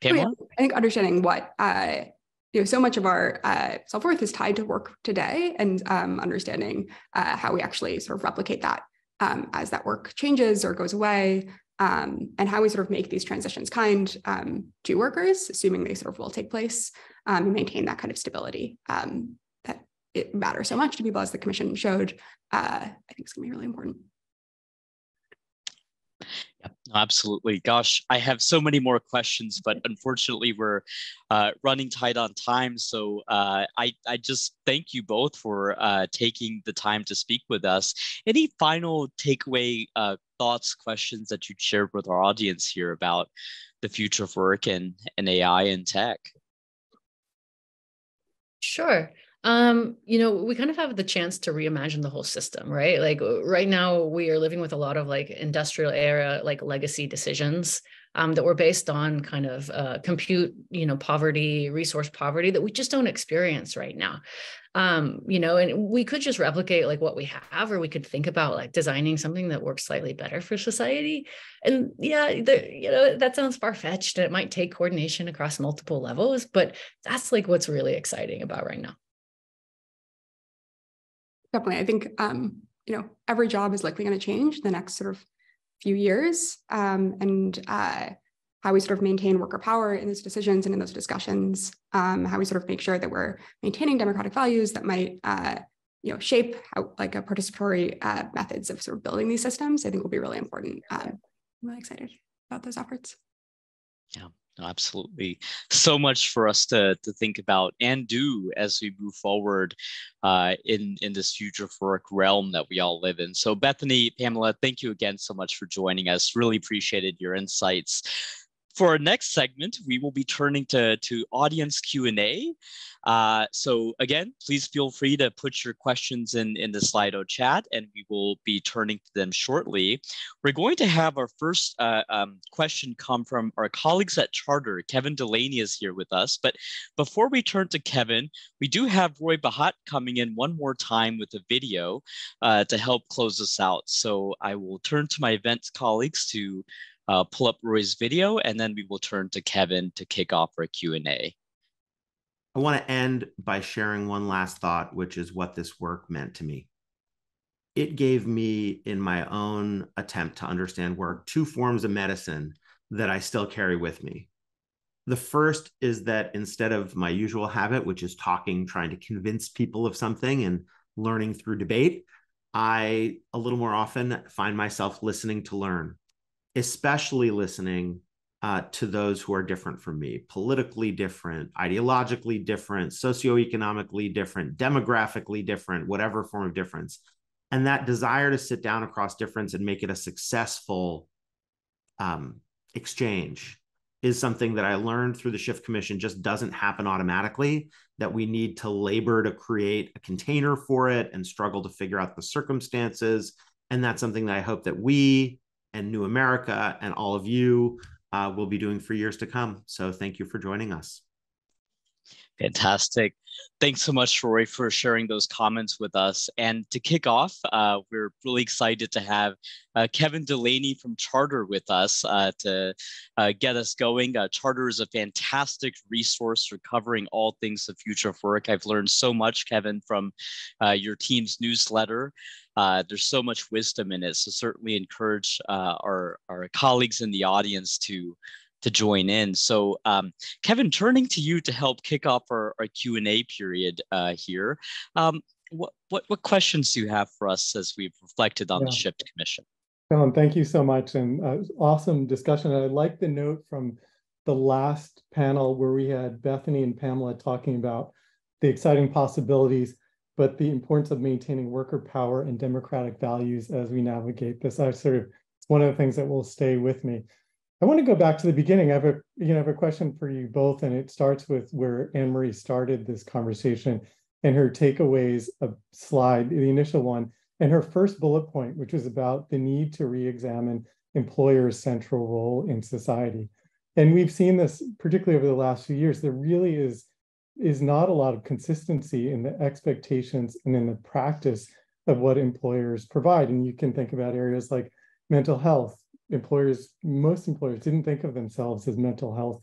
Pamela? I think understanding what uh, you know, so much of our uh, self worth is tied to work today, and um, understanding uh, how we actually sort of replicate that um, as that work changes or goes away, um, and how we sort of make these transitions kind um, to workers, assuming they sort of will take place, um, and maintain that kind of stability um, that it matters so much to people, as the commission showed. Uh, I think it's going to be really important. Yep, absolutely. Gosh, I have so many more questions, but unfortunately, we're uh, running tight on time. So uh, I, I just thank you both for uh, taking the time to speak with us. Any final takeaway uh, thoughts, questions that you'd share with our audience here about the future of work and, and AI and tech? Sure. Um you know we kind of have the chance to reimagine the whole system right? Like right now we are living with a lot of like industrial era like legacy decisions um, that were based on kind of uh, compute you know poverty resource poverty that we just don't experience right now. Um you know and we could just replicate like what we have or we could think about like designing something that works slightly better for society. And yeah the, you know that sounds far-fetched and it might take coordination across multiple levels but that's like what's really exciting about right now. Definitely. I think um, you know every job is likely going to change the next sort of few years, um, and uh, how we sort of maintain worker power in those decisions and in those discussions, um, how we sort of make sure that we're maintaining democratic values that might uh, you know shape how like a participatory uh, methods of sort of building these systems. I think will be really important. Um, I'm really excited about those efforts. Yeah absolutely. So much for us to, to think about and do as we move forward uh, in in this future for work realm that we all live in. So bethany pamela thank you again so much for joining us. Really appreciated your insights for our next segment, we will be turning to, to audience Q&A. Uh, so again, please feel free to put your questions in, in the Slido chat and we will be turning to them shortly. We're going to have our first uh, um, question come from our colleagues at Charter. Kevin Delaney is here with us. But before we turn to Kevin, we do have Roy Bahat coming in one more time with a video uh, to help close us out. So I will turn to my events colleagues to uh, pull up Roy's video, and then we will turn to Kevin to kick off our Q&A. I want to end by sharing one last thought, which is what this work meant to me. It gave me, in my own attempt to understand work, two forms of medicine that I still carry with me. The first is that instead of my usual habit, which is talking, trying to convince people of something and learning through debate, I a little more often find myself listening to learn especially listening uh, to those who are different from me, politically different, ideologically different, socioeconomically different, demographically different, whatever form of difference. And that desire to sit down across difference and make it a successful um, exchange is something that I learned through the Shift Commission just doesn't happen automatically, that we need to labor to create a container for it and struggle to figure out the circumstances. And that's something that I hope that we, and New America and all of you uh, will be doing for years to come. So thank you for joining us. Fantastic. Thanks so much, Roy, for sharing those comments with us. And to kick off, uh, we're really excited to have uh, Kevin Delaney from Charter with us uh, to uh, get us going. Uh, Charter is a fantastic resource for covering all things the future of work. I've learned so much, Kevin, from uh, your team's newsletter. There's so much wisdom in it. So certainly encourage our, our colleagues in the audience to to join in. So, um, Kevin, turning to you to help kick off our, our Q&A period uh, here, um, what, what, what questions do you have for us as we've reflected on yeah. the Shift Commission? Ellen, thank you so much and uh, awesome discussion. I like the note from the last panel where we had Bethany and Pamela talking about the exciting possibilities, but the importance of maintaining worker power and democratic values as we navigate this. I sort of, it's one of the things that will stay with me. I want to go back to the beginning. I have a you know I have a question for you both, and it starts with where Anne Marie started this conversation and her takeaways slide, the initial one. And her first bullet point, which was about the need to re-examine employers' central role in society. And we've seen this particularly over the last few years. There really is, is not a lot of consistency in the expectations and in the practice of what employers provide. And you can think about areas like mental health. Employers, most employers didn't think of themselves as mental health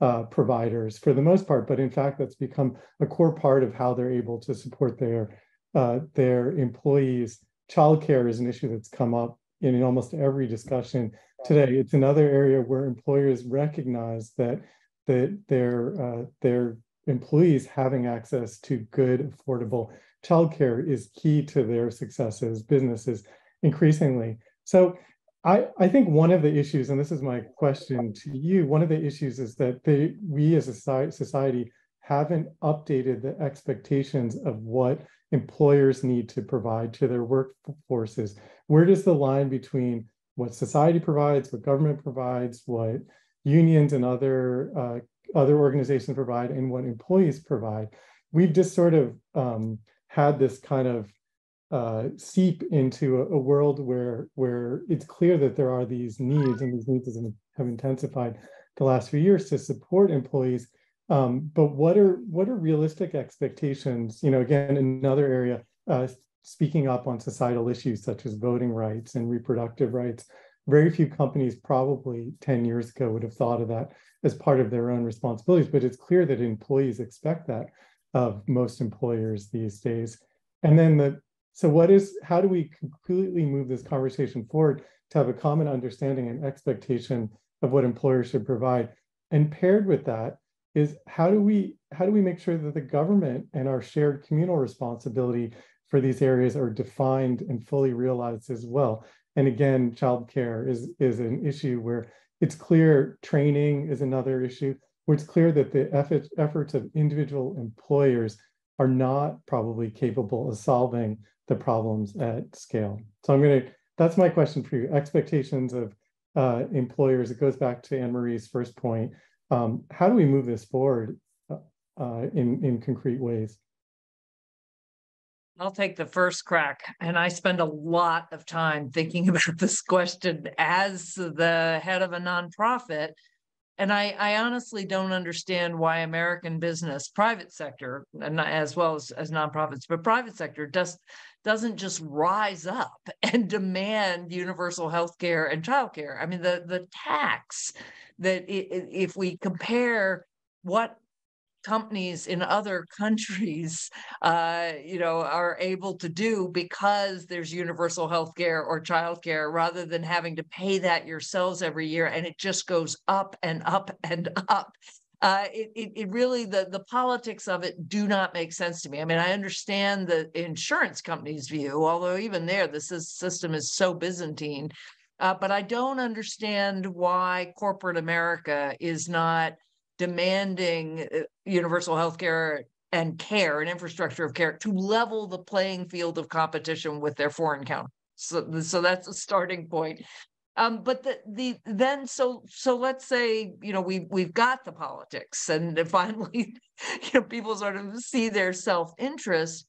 uh, providers for the most part, but in fact, that's become a core part of how they're able to support their uh, their employees. Childcare is an issue that's come up in almost every discussion today. It's another area where employers recognize that that their uh, their employees having access to good, affordable childcare is key to their successes, businesses increasingly. So I, I think one of the issues, and this is my question to you, one of the issues is that they, we as a society haven't updated the expectations of what employers need to provide to their workforces. Where does the line between what society provides, what government provides, what unions and other uh, other organizations provide, and what employees provide? We've just sort of um, had this kind of uh, seep into a, a, world where where it's clear that there are these needs, and these needs have intensified the last few years to support employees. Um, but what are what are realistic expectations? You know, again, another area uh, speaking up on societal issues such as voting rights and reproductive rights. Very few companies, probably 10 years ago, would have thought of that as part of their own responsibilities. But it's clear that employees expect that of most employers these days. And then the so what is how do we completely move this conversation forward to have a common understanding and expectation of what employers should provide? And paired with that is how do we how do we make sure that the government and our shared communal responsibility for these areas are defined and fully realized as well? And again, childcare is is an issue where it's clear training is another issue where it's clear that the effort, efforts of individual employers are not probably capable of solving the problems at scale. So I'm going to, that's my question for you. Expectations of uh, employers, it goes back to Anne-Marie's first point. Um, how do we move this forward uh, in, in concrete ways? I'll take the first crack. And I spend a lot of time thinking about this question as the head of a nonprofit and I, I honestly don't understand why American business, private sector, and as well as, as nonprofits, but private sector does doesn't just rise up and demand universal health care and childcare. I mean, the the tax that if we compare what companies in other countries, uh, you know, are able to do because there's universal health care or childcare rather than having to pay that yourselves every year. And it just goes up and up and up. Uh, it, it, it, really the the politics of it do not make sense to me. I mean, I understand the insurance company's view, although even there, the system is so Byzantine. Uh, but I don't understand why corporate America is not demanding uh, universal health care and care and infrastructure of care to level the playing field of competition with their foreign counterparts. So, so that's a starting point. Um, but the the then so so let's say you know we we've got the politics and finally you know people sort of see their self interest.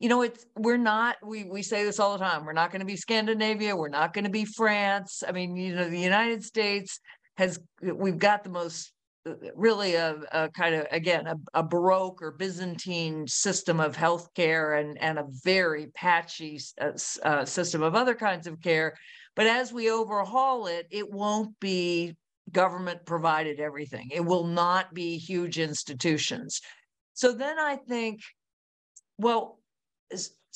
You know, it's we're not we we say this all the time. We're not going to be Scandinavia. We're not going to be France. I mean, you know, the United States has we've got the most uh, really a, a kind of again a, a, baroque or byzantine system of healthcare and and a very patchy uh, uh, system of other kinds of care. But as we overhaul it it won't be government provided everything. It will not be huge institutions. So then i think well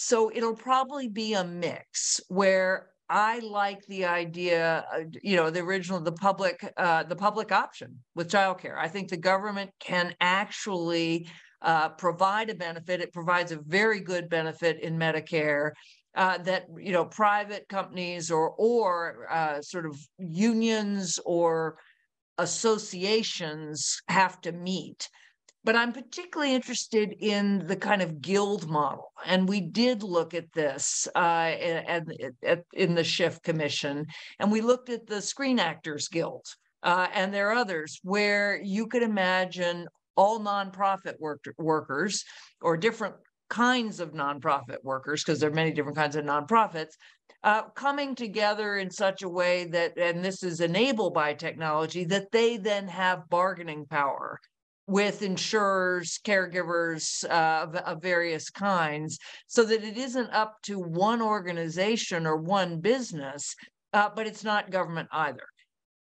so it'll probably be a mix where I like the idea, uh, you know, the original, the public, uh, the public option with childcare. I think the government can actually uh, provide a benefit. It provides a very good benefit in Medicare uh, that you know private companies or or uh, sort of unions or associations have to meet but I'm particularly interested in the kind of guild model. And we did look at this uh, at, at, in the Shift Commission, and we looked at the Screen Actors Guild. Uh, and there are others where you could imagine all nonprofit work, workers or different kinds of nonprofit workers, because there are many different kinds of nonprofits, uh, coming together in such a way that, and this is enabled by technology, that they then have bargaining power with insurers, caregivers uh, of, of, various kinds, so that it isn't up to one organization or one business, uh, but it's not government either.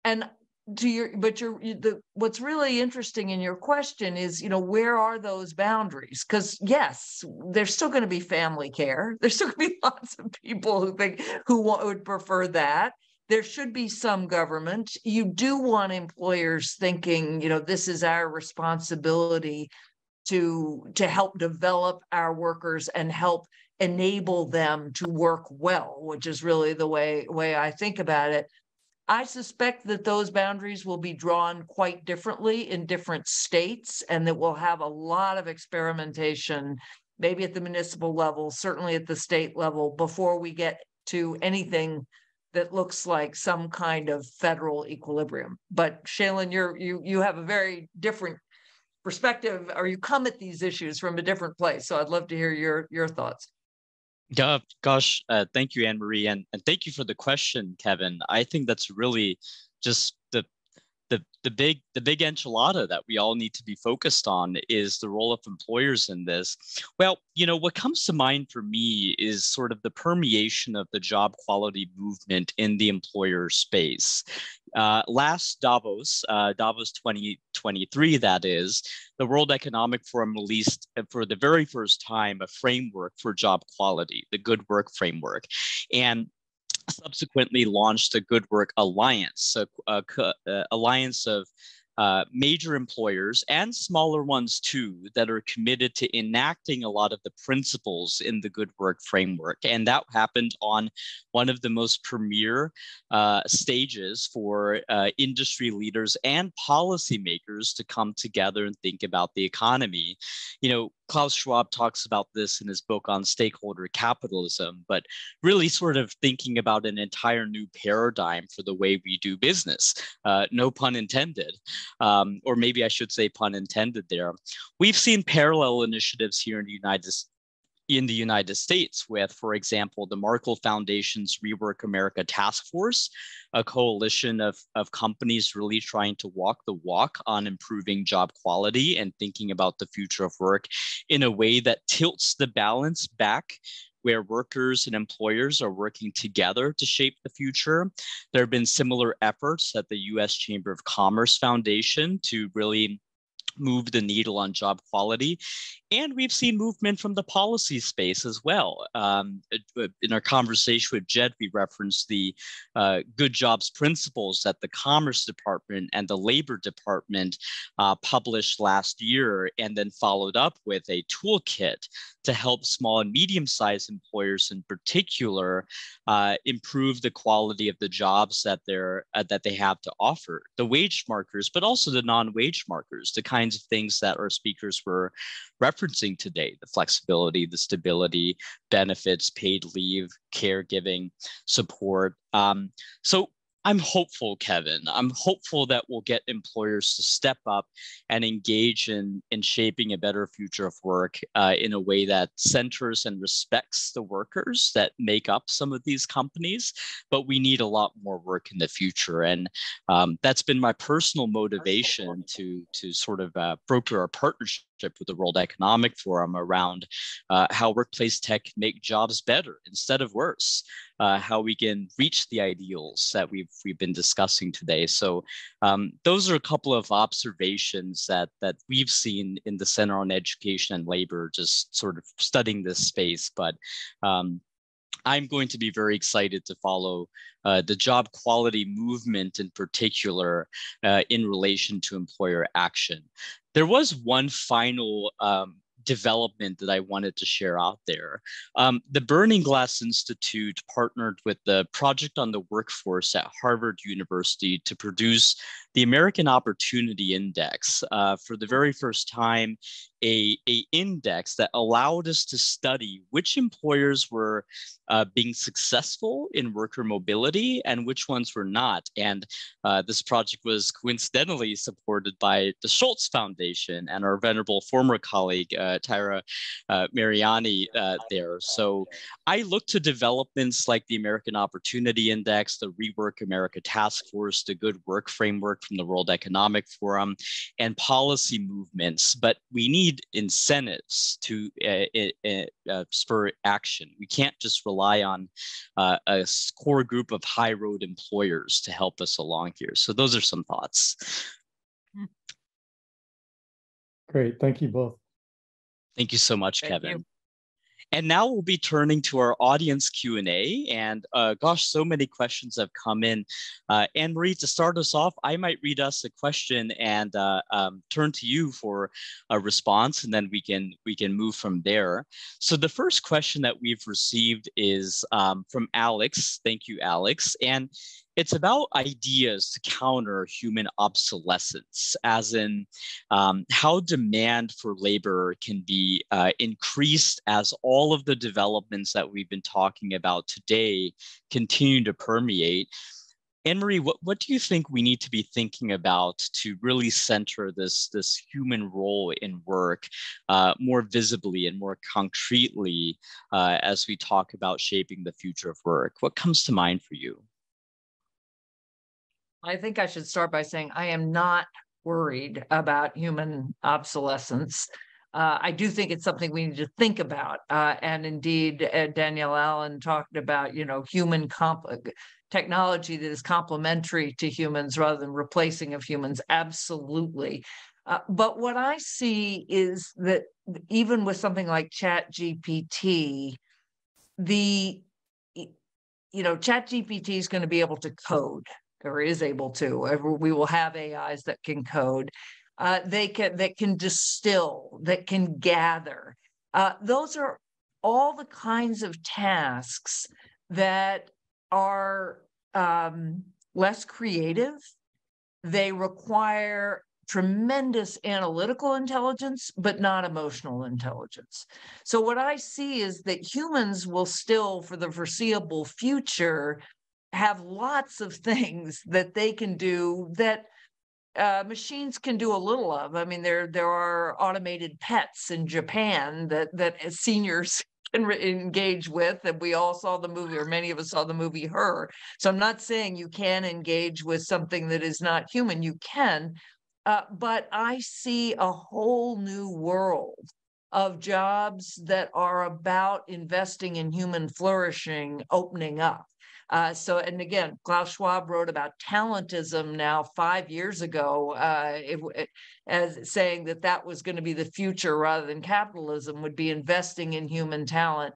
And to your but your the what's really interesting in your question is you know where are those boundaries? Because yes there's still going to be family care. There's still going to be lots of people who think who want, would prefer that there should be some government. You do want employers thinking you know this is our responsibility to to help develop our workers and help enable them to work well which is really the way way i think about it. I suspect that those boundaries will be drawn quite differently in different states and that we'll have a lot of experimentation, maybe at the municipal level, certainly at the state level, before we get to anything that looks like some kind of federal equilibrium. But Shalin, you're you you have a very different perspective, or you come at these issues from a different place. So I'd love to hear your your thoughts. Yeah, gosh, uh, thank you, Anne Marie, and, and thank you for the question, Kevin. I think that's really just the the big the big enchilada that we all need to be focused on is the role of employers in this. Well, you know, what comes to mind for me is sort of the permeation of the job quality movement in the employer space. Uh, last Davos, uh, Davos 2023, that is, the World Economic Forum released uh, for the very first time a framework for job quality, the Good Work Framework. And subsequently launched the Good Work Alliance, a, a, a uh, alliance of uh, major employers and smaller ones too that are committed to enacting a lot of the principles in the good work framework. And that happened on one of the most premier uh, stages for uh, industry leaders and policymakers to come together and think about the economy. You know, Klaus Schwab talks about this in his book on stakeholder capitalism, but really sort of thinking about an entire new paradigm for the way we do business. Uh, no pun intended, um, or maybe I should say pun intended there. We've seen parallel initiatives here in the United in the United States with, for example, the Markle Foundation's Rework America Task Force, a coalition of, of companies really trying to walk the walk on improving job quality and thinking about the future of work in a way that tilts the balance back where workers and employers are working together to shape the future. There have been similar efforts at the US Chamber of Commerce Foundation to really move the needle on job quality. And we've seen movement from the policy space as well. Um, in our conversation with Jed, we referenced the uh, good jobs principles that the Commerce Department and the Labor Department uh, published last year, and then followed up with a toolkit to help small and medium sized employers in particular uh, improve the quality of the jobs that, they're, uh, that they have to offer, the wage markers, but also the non wage markers, the kinds of things that our speakers were referencing today the flexibility, the stability, benefits, paid leave, caregiving, support. Um, so I'm hopeful, Kevin. I'm hopeful that we'll get employers to step up and engage in, in shaping a better future of work uh, in a way that centers and respects the workers that make up some of these companies. But we need a lot more work in the future. And um, that's been my personal motivation to, to sort of uh, broker a partnership with the World Economic Forum around uh, how workplace tech make jobs better instead of worse, uh, how we can reach the ideals that we've we've been discussing today. So um, those are a couple of observations that that we've seen in the Center on Education and Labor, just sort of studying this space. But um, I'm going to be very excited to follow uh, the job quality movement in particular uh, in relation to employer action. There was one final um, development that I wanted to share out there. Um, the Burning Glass Institute partnered with the Project on the Workforce at Harvard University to produce the American Opportunity Index. Uh, for the very first time, a, a index that allowed us to study which employers were uh, being successful in worker mobility and which ones were not. And uh, this project was coincidentally supported by the Schultz Foundation and our venerable former colleague, uh, Tyra uh, Mariani uh, there. So I look to developments like the American Opportunity Index, the Rework America Task Force, the Good Work Framework from the World Economic Forum, and policy movements. But we need incentives to uh, uh, spur action. We can't just rely on uh, a core group of high road employers to help us along here. So those are some thoughts. Great, thank you both. Thank you so much, Thank Kevin. you. And now we'll be turning to our audience Q&A. And uh, gosh, so many questions have come in. Uh, Anne-Marie, to start us off, I might read us a question and uh, um, turn to you for a response, and then we can, we can move from there. So the first question that we've received is um, from Alex. Thank you, Alex. And it's about ideas to counter human obsolescence, as in um, how demand for labor can be uh, increased as all of the developments that we've been talking about today continue to permeate. Anne Marie, what, what do you think we need to be thinking about to really center this, this human role in work uh, more visibly and more concretely uh, as we talk about shaping the future of work? What comes to mind for you? I think I should start by saying I am not worried about human obsolescence. Uh, I do think it's something we need to think about. Uh, and indeed, uh, Danielle Allen talked about, you know, human comp technology that is complementary to humans rather than replacing of humans. Absolutely. Uh, but what I see is that even with something like Chat GPT, the you know, Chat GPT is going to be able to code or is able to. We will have AIs that can code. Uh, they can that can distill, that can gather. Uh, those are all the kinds of tasks that are um, less creative. They require tremendous analytical intelligence, but not emotional intelligence. So, what I see is that humans will still, for the foreseeable future, have lots of things that they can do that uh, machines can do a little of. I mean, there there are automated pets in Japan that that seniors can re- engage with, and we all saw the movie, or many of us saw the movie Her. So I'm not saying you can engage with something that is not human. You can, uh, but I see a whole new world of jobs that are about investing in human flourishing opening up. Uh, so, and again, Klaus Schwab wrote about talentism now five years ago, uh, it, it, as saying that that was going to be the future rather than capitalism would be investing in human talent.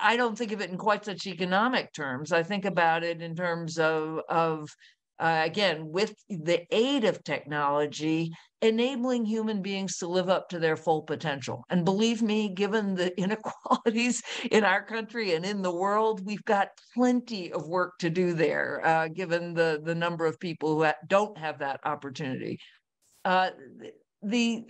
I don't think of it in quite such economic terms. I think about it in terms of of uh, again, with the aid of technology, enabling human beings to live up to their full potential. And believe me, given the inequalities in our country and in the world, we've got plenty of work to do there, uh, given the, the number of people who don't have that opportunity. Uh, the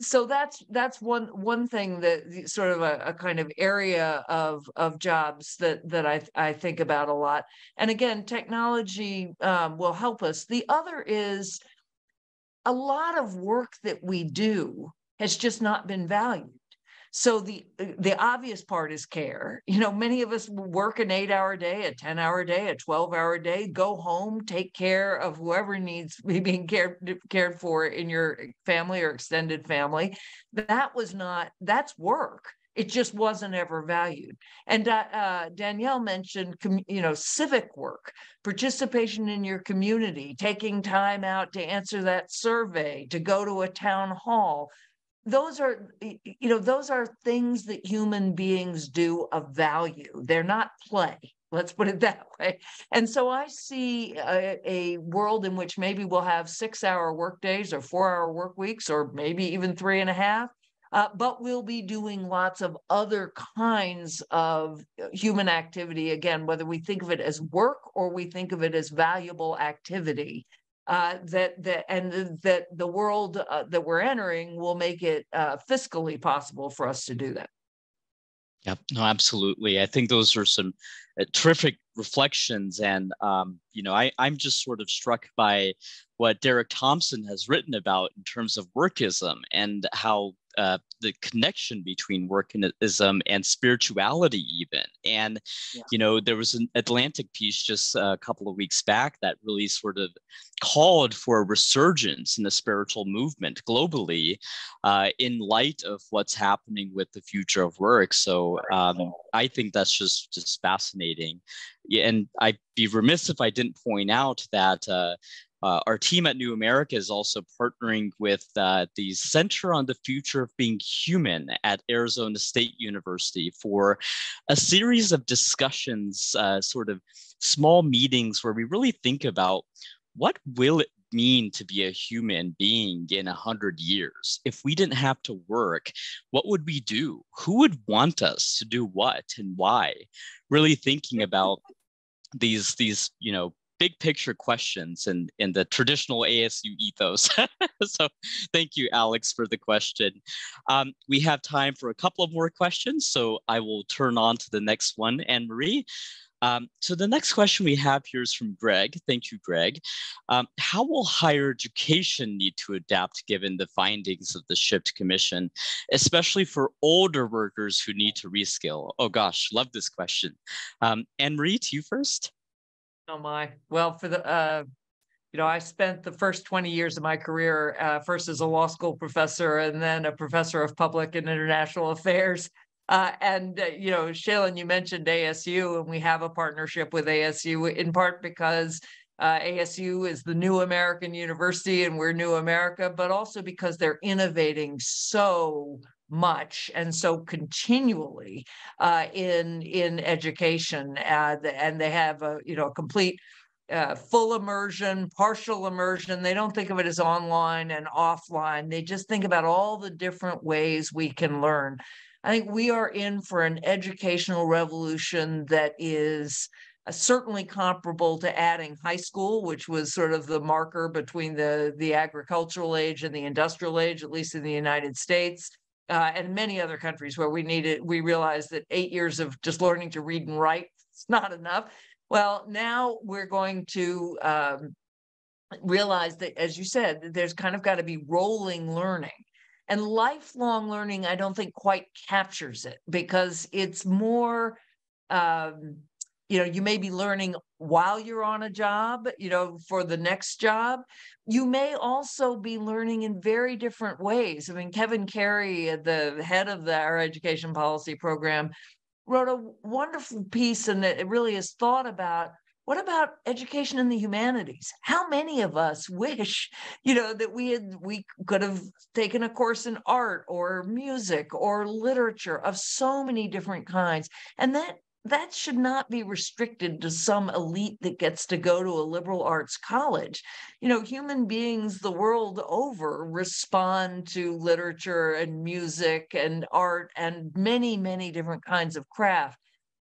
so that's that's one one thing that sort of a, a, kind of area of of jobs that that I I think about a lot. And again, technology um, will help us. The other is a lot of work that we do has just not been valued. So the the obvious part is care. You know, many of us work an eight hour day, a 10 hour day, a 12 hour day, go home, take care of whoever needs being cared, cared for in your family or extended family. That was not, that's work. It just wasn't ever valued. And uh, uh Danielle mentioned, you know, civic work, participation in your community, taking time out to answer that survey, to go to a town hall, those are you know those are things that human beings do of value they're not play let's put it that way and so i see a, a world in which maybe we'll have six hour work days or four hour work weeks or maybe even three and a half Uh, but we'll be doing lots of other kinds of uh, human activity, again, whether we think of it as work or we think of it as valuable activity. Uh, that that and that the world uh, that we're entering will make it uh, fiscally possible for us to do that. Yeah, no, absolutely. I think those are some uh, terrific reflections, and um, you know, I I'm just sort of struck by what Derek Thompson has written about in terms of workism and how uh, the connection between workism and spirituality even. And yeah. you know there was an atlantic piece just a couple of weeks back that really sort of called for a resurgence in the spiritual movement globally uh, in light of what's happening with the future of work. So um, i think that's just just fascinating. And i'd be remiss if i didn't point out that uh, uh, our team at New America is also partnering with uh, the Center on the Future of Being Human at Arizona State University for a series of discussions, uh, sort of small meetings where we really think about what will it mean to be a human being in a hundred years? If we didn't have to work, what would we do? Who would want us to do what and why? Really thinking about these these you know big picture questions in, in the traditional ASU ethos. so thank you, Alex, for the question. Um, we have time for a couple of more questions, so I will turn on to the next one, Anne Marie. Um, so the next question we have here is from Greg. Thank you, Greg. Um, how will higher education need to adapt given the findings of the Shift Commission, especially for older workers who need to reskill? Oh gosh, love this question. Um, Anne Marie, to you first. Oh my, well, for the, uh, you know, I spent the first 20 years of my career, uh, first as a law school professor and then a professor of public and international affairs. Uh, and, uh, you know, Shalin, you mentioned ASU, and we have a partnership with ASU in part because uh, ASU is the new American university and we're new America, but also because they're innovating so much and so continually uh, in in education uh, and they have a you know a complete uh, full immersion partial immersion. They don't think of it as online and offline. They just think about all the different ways we can learn. I think we are in for an educational revolution that is uh, certainly comparable to adding high school, which was sort of the marker between the, the agricultural age and the industrial age, at least in the United States uh, and many other countries where we needed, we realized that eight years of just learning to read and write is not enough. Well, now we're going to um, realize that, as you said, there's kind of got to be rolling learning. And lifelong learning, I don't think quite captures it because it's more um, you know you may be learning while you're on a job you know for the next job. You may also be learning in very different ways. I mean kevin carey the head of the, our education policy program wrote a wonderful piece and it really is thought about what about education in the humanities? How many of us wish you know that we had we could have taken a course in art or music or literature of so many different kinds? And that that should not be restricted to some elite that gets to go to a liberal arts college. You know, human beings the world over respond to literature and music and art and many, many different kinds of craft.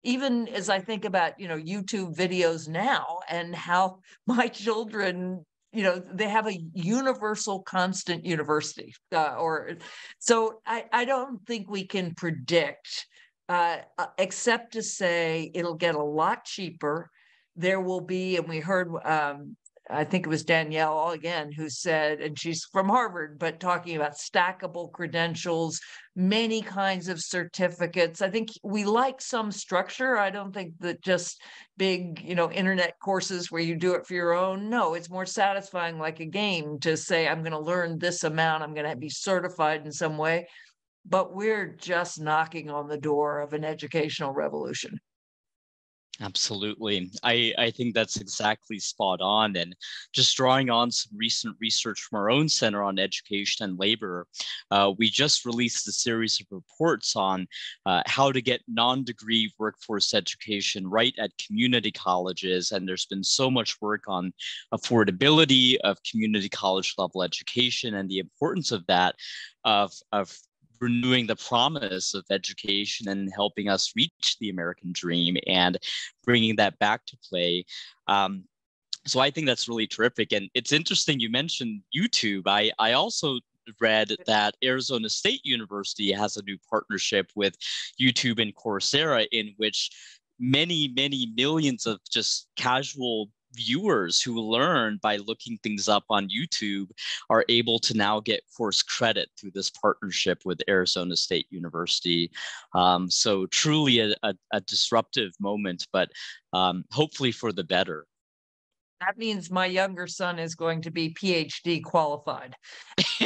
Even as I think about, you know, YouTube videos now and how my children you know they have a universal constant university uh, or so I, I don't think we can predict uh, uh, except to say it'll get a lot cheaper. There will be, and we heard, um, I think it was Danielle again who said, and she's from Harvard, but talking about stackable credentials, many kinds of certificates. I think we like some structure. I don't think that just big, you know, internet courses where you do it for your own. No, it's more satisfying like a game to say, I'm going to learn this amount, I'm going to be certified in some way but we're just knocking on the door of an educational revolution. Absolutely. I, I think that's exactly spot on. And just drawing on some recent research from our own Center on Education and Labor, uh, we just released a series of reports on uh, how to get non degree workforce education right at community colleges. And there's been so much work on affordability of community college level education and the importance of that, of, of renewing the promise of education and helping us reach the American dream and bringing that back to play. Um, so I think that's really terrific. And it's interesting you mentioned YouTube. I, I also read that Arizona State University has a new partnership with YouTube and Coursera in which many, many millions of just casual viewers who learn by looking things up on YouTube are able to now get course credit through this partnership with Arizona State University. Um, so truly a, a, a, disruptive moment, but um, hopefully for the better. That means my younger son is going to be PhD qualified.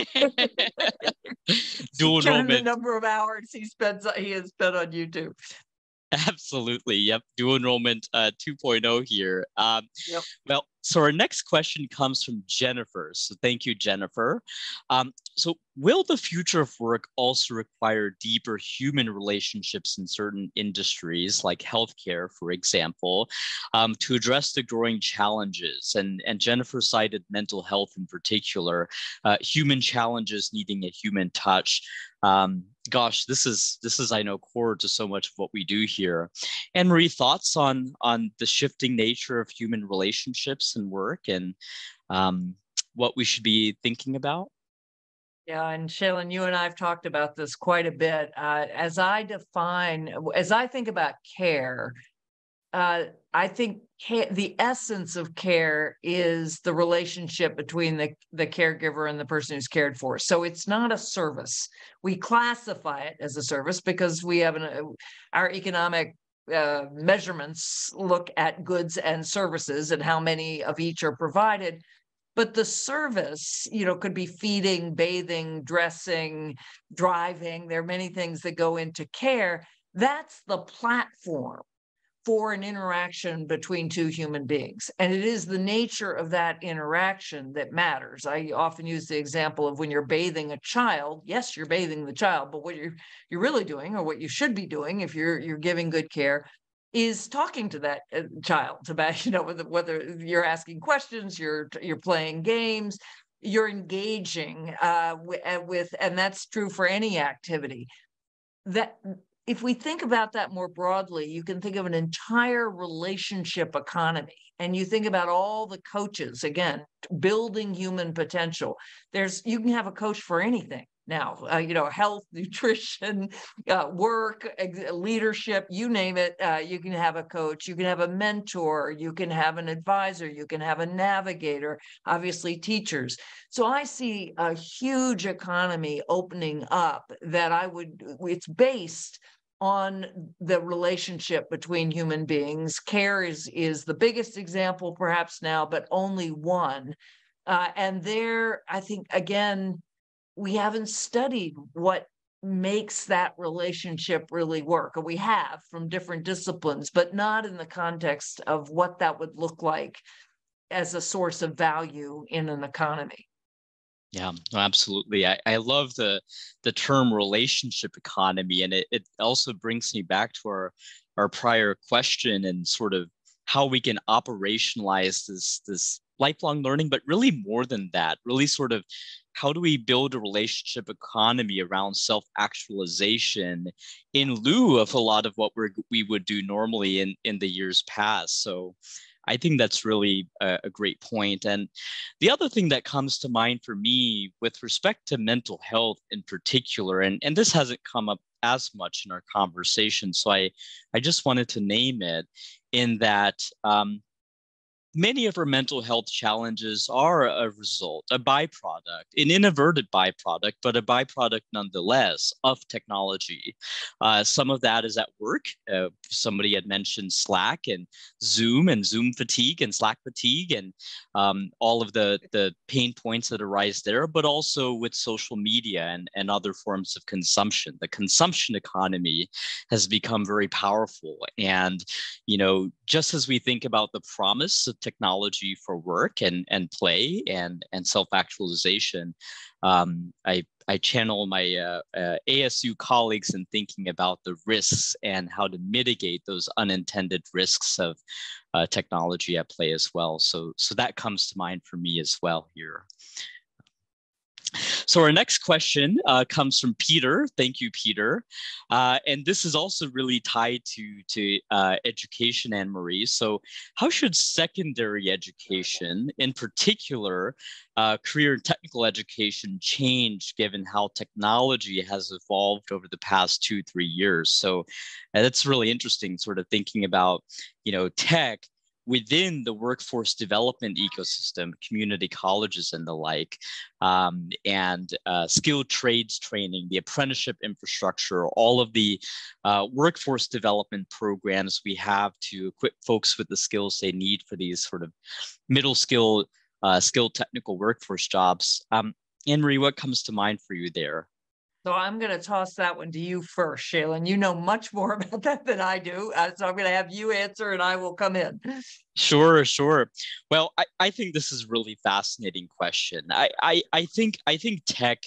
Dual enrollment. The number of hours he spends he has spent on YouTube. Absolutely. Yep. Dual enrollment uh, 2.0 here. Um, yep. Well, so our next question comes from Jennifer. So thank you, Jennifer. Um, so will the future of work also require deeper human relationships in certain industries like healthcare, for example, um, to address the growing challenges? And, and Jennifer cited mental health in particular, uh, human challenges needing a human touch. Um, gosh, this is this is I know core to so much of what we do here. Anne Marie, thoughts on on the shifting nature of human relationships and work, and um, what we should be thinking about? Yeah, and Shalin, you and I have talked about this quite a bit. Uh, as I define, as I think about care, uh, I think the essence of care is the relationship between the, the caregiver and the person who's cared for. So it's not a service. We classify it as a service because we have an, uh, our economic uh, measurements look at goods and services and how many of each are provided. But the service, you know, could be feeding, bathing, dressing, driving. There are many things that go into care. That's the platform for an interaction between two human beings. And it is the nature of that interaction that matters. I often use the example of when you're bathing a child, yes, you're bathing the child, but what you're you're really doing or what you should be doing if you're you're giving good care is talking to that uh, child about you know whether, whether you're asking questions, you're you're playing games, you're engaging uh, uh, with and that's true for any activity that if we think about that more broadly, you can think of an entire relationship economy. And you think about all the coaches, again, building human potential. There's, you can have a coach for anything now, uh, you know, health, nutrition, uh, work, leadership, you name it. Uh, you can have a coach, you can have a mentor, you can have an advisor, you can have a navigator, obviously, teachers. So I see a huge economy opening up that I would, it's based on the relationship between human beings. Care is, is the biggest example, perhaps now, but only one. Uh, and there, I think, again, we haven't studied what makes that relationship really work. Or we have from different disciplines, but not in the context of what that would look like as a source of value in an economy. Yeah, absolutely. I, I love the the term relationship economy, and it, it also brings me back to our our prior question and sort of how we can operationalize this this lifelong learning, but really more than that, really sort of how do we build a relationship economy around self actualization in lieu of a lot of what we we would do normally in in the years past. So I think that's really a, a, great point. And the other thing that comes to mind for me with respect to mental health in particular, and, and this hasn't come up as much in our conversation, so I, I just wanted to name it in that um, many of our mental health challenges are a result, a byproduct, an inadvertent byproduct, but a byproduct nonetheless of technology. Uh, some of that is at work. Uh, somebody had mentioned Slack and Zoom and Zoom fatigue and Slack fatigue and um, all of the, the pain points that arise there, but also with social media and, and other forms of consumption. The consumption economy has become very powerful. And, you know, just as we think about the promise of technology for work and, and play and, and self-actualization, um, I, I channel my uh, uh, ASU colleagues in thinking about the risks and how to mitigate those unintended risks of uh, technology at play as well. So, so that comes to mind for me as well here. So our next question uh, comes from Peter. Thank you, Peter. Uh, and this is also really tied to, to uh, education, Anne Marie. So how should secondary education, in particular, uh, career and technical education change given how technology has evolved over the past two, three years? So that's really interesting, sort of thinking about, you know, tech within the workforce development ecosystem, community colleges and the like, um, and uh, skilled trades training, the apprenticeship infrastructure, all of the uh, workforce development programs we have to equip folks with the skills they need for these sort of middle skill, uh, skilled technical workforce jobs. Um, what comes to mind for you there? So I'm going to toss that one to you first, Shalin. You know much more about that than I do. Uh, so I'm going to have you answer and I will come in. Sure, sure. Well, I, I think this is really fascinating question. I, I, I think I think tech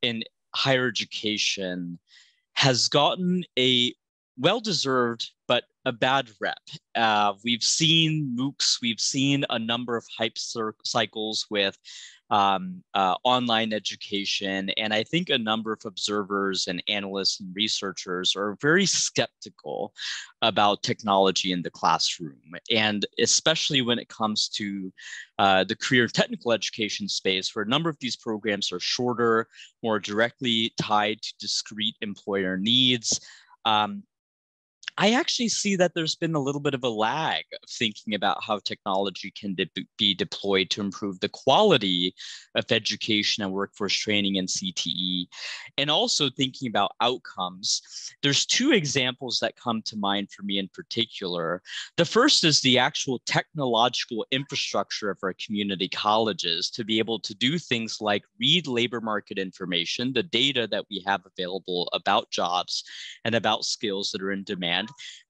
in higher education has gotten a well-deserved a bad rep. Uh, we've seen MOOCs, we've seen a number of hype cycles with um, uh, online education. And I think a number of observers and analysts and researchers are very skeptical about technology in the classroom. And especially when it comes to uh, the career technical education space, where a number of these programs are shorter, more directly tied to discrete employer needs. Um, I actually see that there's been a little bit of a lag of thinking about how technology can de- be deployed to improve the quality of education and workforce training in CTE. And also thinking about outcomes. There's two examples that come to mind for me in particular. The first is the actual technological infrastructure of our community colleges to be able to do things like read labor market information, the data that we have available about jobs and about skills that are in demand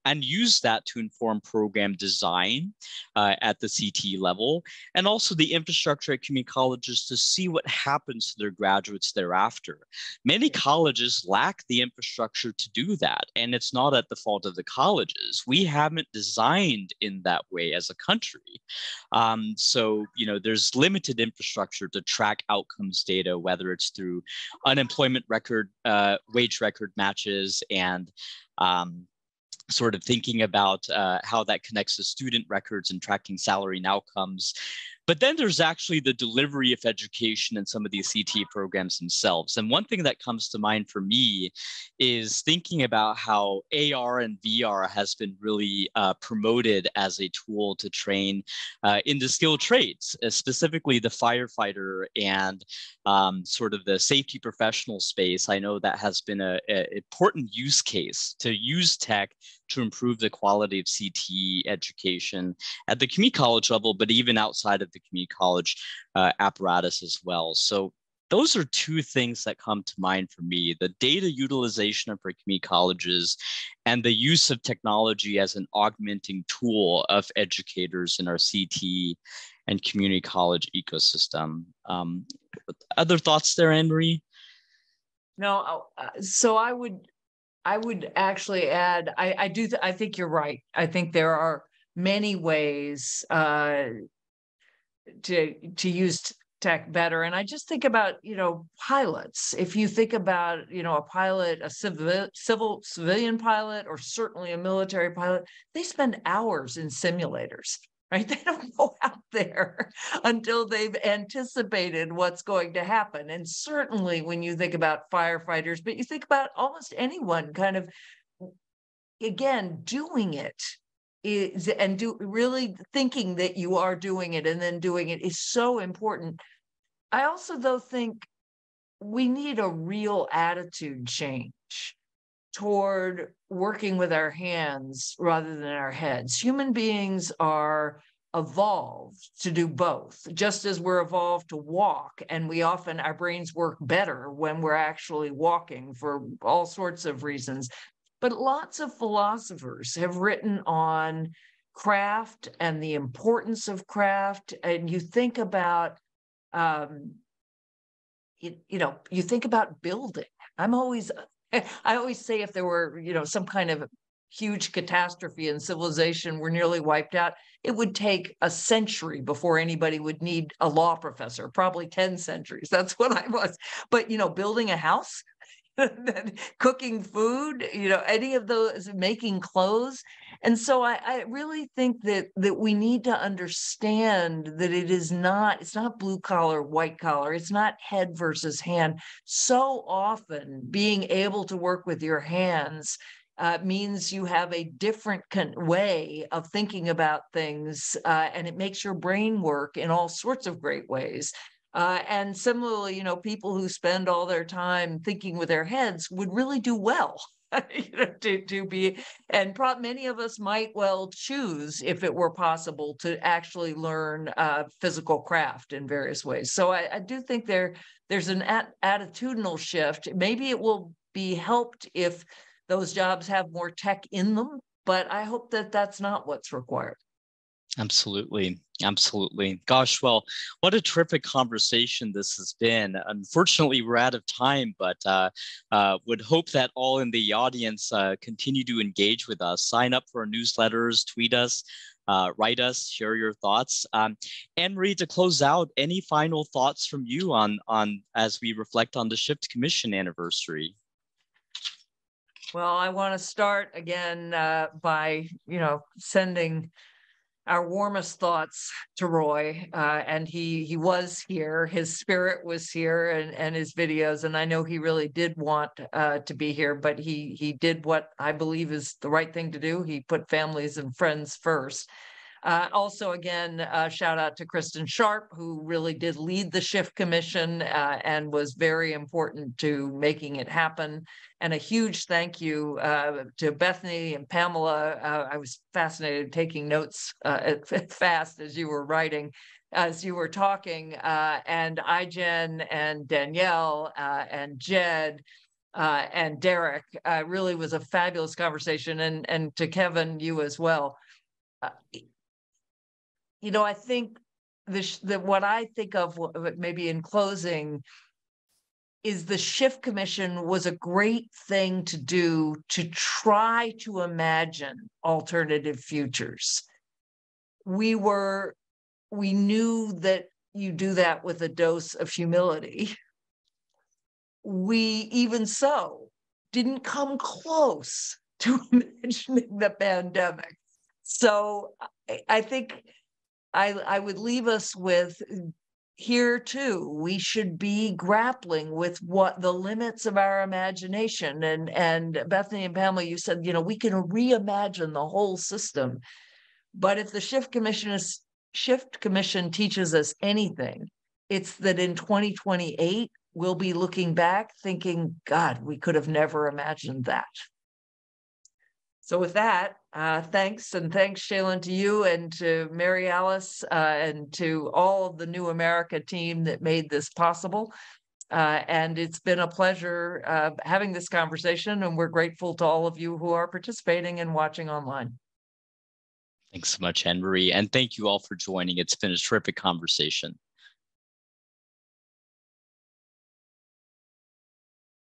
and use that to inform program design uh, at the CT level and also the infrastructure at community colleges to see what happens to their graduates thereafter. Many colleges lack the infrastructure to do that, and it's not at the fault of the colleges. We haven't designed in that way as a country. Um, so, you know, there's limited infrastructure to track outcomes data, whether it's through unemployment record, uh, wage record matches, and um, sort of thinking about uh, how that connects to student records and tracking salary and outcomes. But then there's actually the delivery of education in some of these CT programs themselves. And one thing that comes to mind for me is thinking about how AR and VR has been really uh, promoted as a tool to train uh, in the skilled trades, uh, specifically the firefighter and um, sort of the safety professional space. I know that has been an important use case to use tech to improve the quality of CTE education at the community college level, but even outside of the community college uh, apparatus as well. So those are two things that come to mind for me the data utilization of our community colleges and the use of technology as an augmenting tool of educators in our CT and community college ecosystem. Um, other thoughts there, Anne Marie? No, uh, so I would I would actually add, I, I do, th- I think you're right. I think there are many ways uh, to to use tech better. And I just think about, you know, pilots. If you think about, you know, a pilot, a civil, civil civilian pilot, or certainly a military pilot, they spend hours in simulators right? They don't go out there until they've anticipated what's going to happen. And certainly when you think about firefighters, but you think about almost anyone kind of, again, doing it is and do really thinking that you are doing it and then doing it is so important. I also though think we need a real attitude change toward working with our hands rather than our heads. Human beings are evolved to do both, just as we're evolved to walk. And we often, our brains work better when we're actually walking for all sorts of reasons. But lots of philosophers have written on craft and the importance of craft. And you think about, um, you, you know, you think about building. I'm always I always say if there were, you know, some kind of huge catastrophe and civilization were nearly wiped out, it would take a century before anybody would need a law professor, probably 10 centuries. That's what I was. But, you know, building a house, cooking food, you know, any of those, making clothes. And so I, I really think that that we need to understand that it is not, it's not blue collar, white collar, it's not head versus hand. So often being able to work with your hands uh, means you have a different con- way of thinking about things, uh, and it makes your brain work in all sorts of great ways. Uh, and similarly, you know, people who spend all their time thinking with their heads would really do well. you know, to, to be and pro- many of us might well choose if it were possible to actually learn uh, physical craft in various ways so I, I do think there there's an at- attitudinal shift maybe it will be helped if those jobs have more tech in them but i hope that that's not what's required Absolutely. Absolutely. Gosh, well, what a terrific conversation this has been. Unfortunately, we're out of time, but uh, uh, would hope that all in the audience uh, continue to engage with us. Sign up for our newsletters, tweet us, uh, write us, share your thoughts. Um, Anne Marie, to close out, any final thoughts from you on, on as we reflect on the Shift Commission anniversary? Well, I want to start again uh, by, you know, sending our warmest thoughts to Roy. Uh, and he he was here. His spirit was here, and and his videos. And I know he really did want uh, to be here, but he he did what I believe is the right thing to do. He put families and friends first. Uh, also, again, uh, shout out to Kristin Sharp, who really did lead the Shift Commission uh, and was very important to making it happen. And a huge thank you uh, to Bethany and Pamela. Uh, I was fascinated taking notes uh, fast as you were writing as you were talking, uh, and Ai-jen and Danielle uh, and Jed uh, and Derek. Uh, really was a fabulous conversation, and and to Kevin, you as well you know, I think the, the what I think of maybe in closing is the shift commission was a great thing to do to try to imagine alternative futures. We were we knew that you do that with a dose of humility. We even so didn't come close to imagining the pandemic. So I think I, I would leave us with mm, here too we should be grappling with what the limits of our imagination and and bethany and pamela you said you know we can reimagine the whole system. But if the shift commission is shift commission teaches us anything it's that in 2028 we'll be looking back thinking god we could have never imagined that so with that, uh, thanks and thanks, Shalin, to you and to Mary Alice uh, and to all of the New America team that made this possible. Uh, and it's been a pleasure uh, having this conversation, and we're grateful to all of you who are participating and watching online. Thanks so much, Anne Marie, and thank you all for joining. It's been a terrific conversation.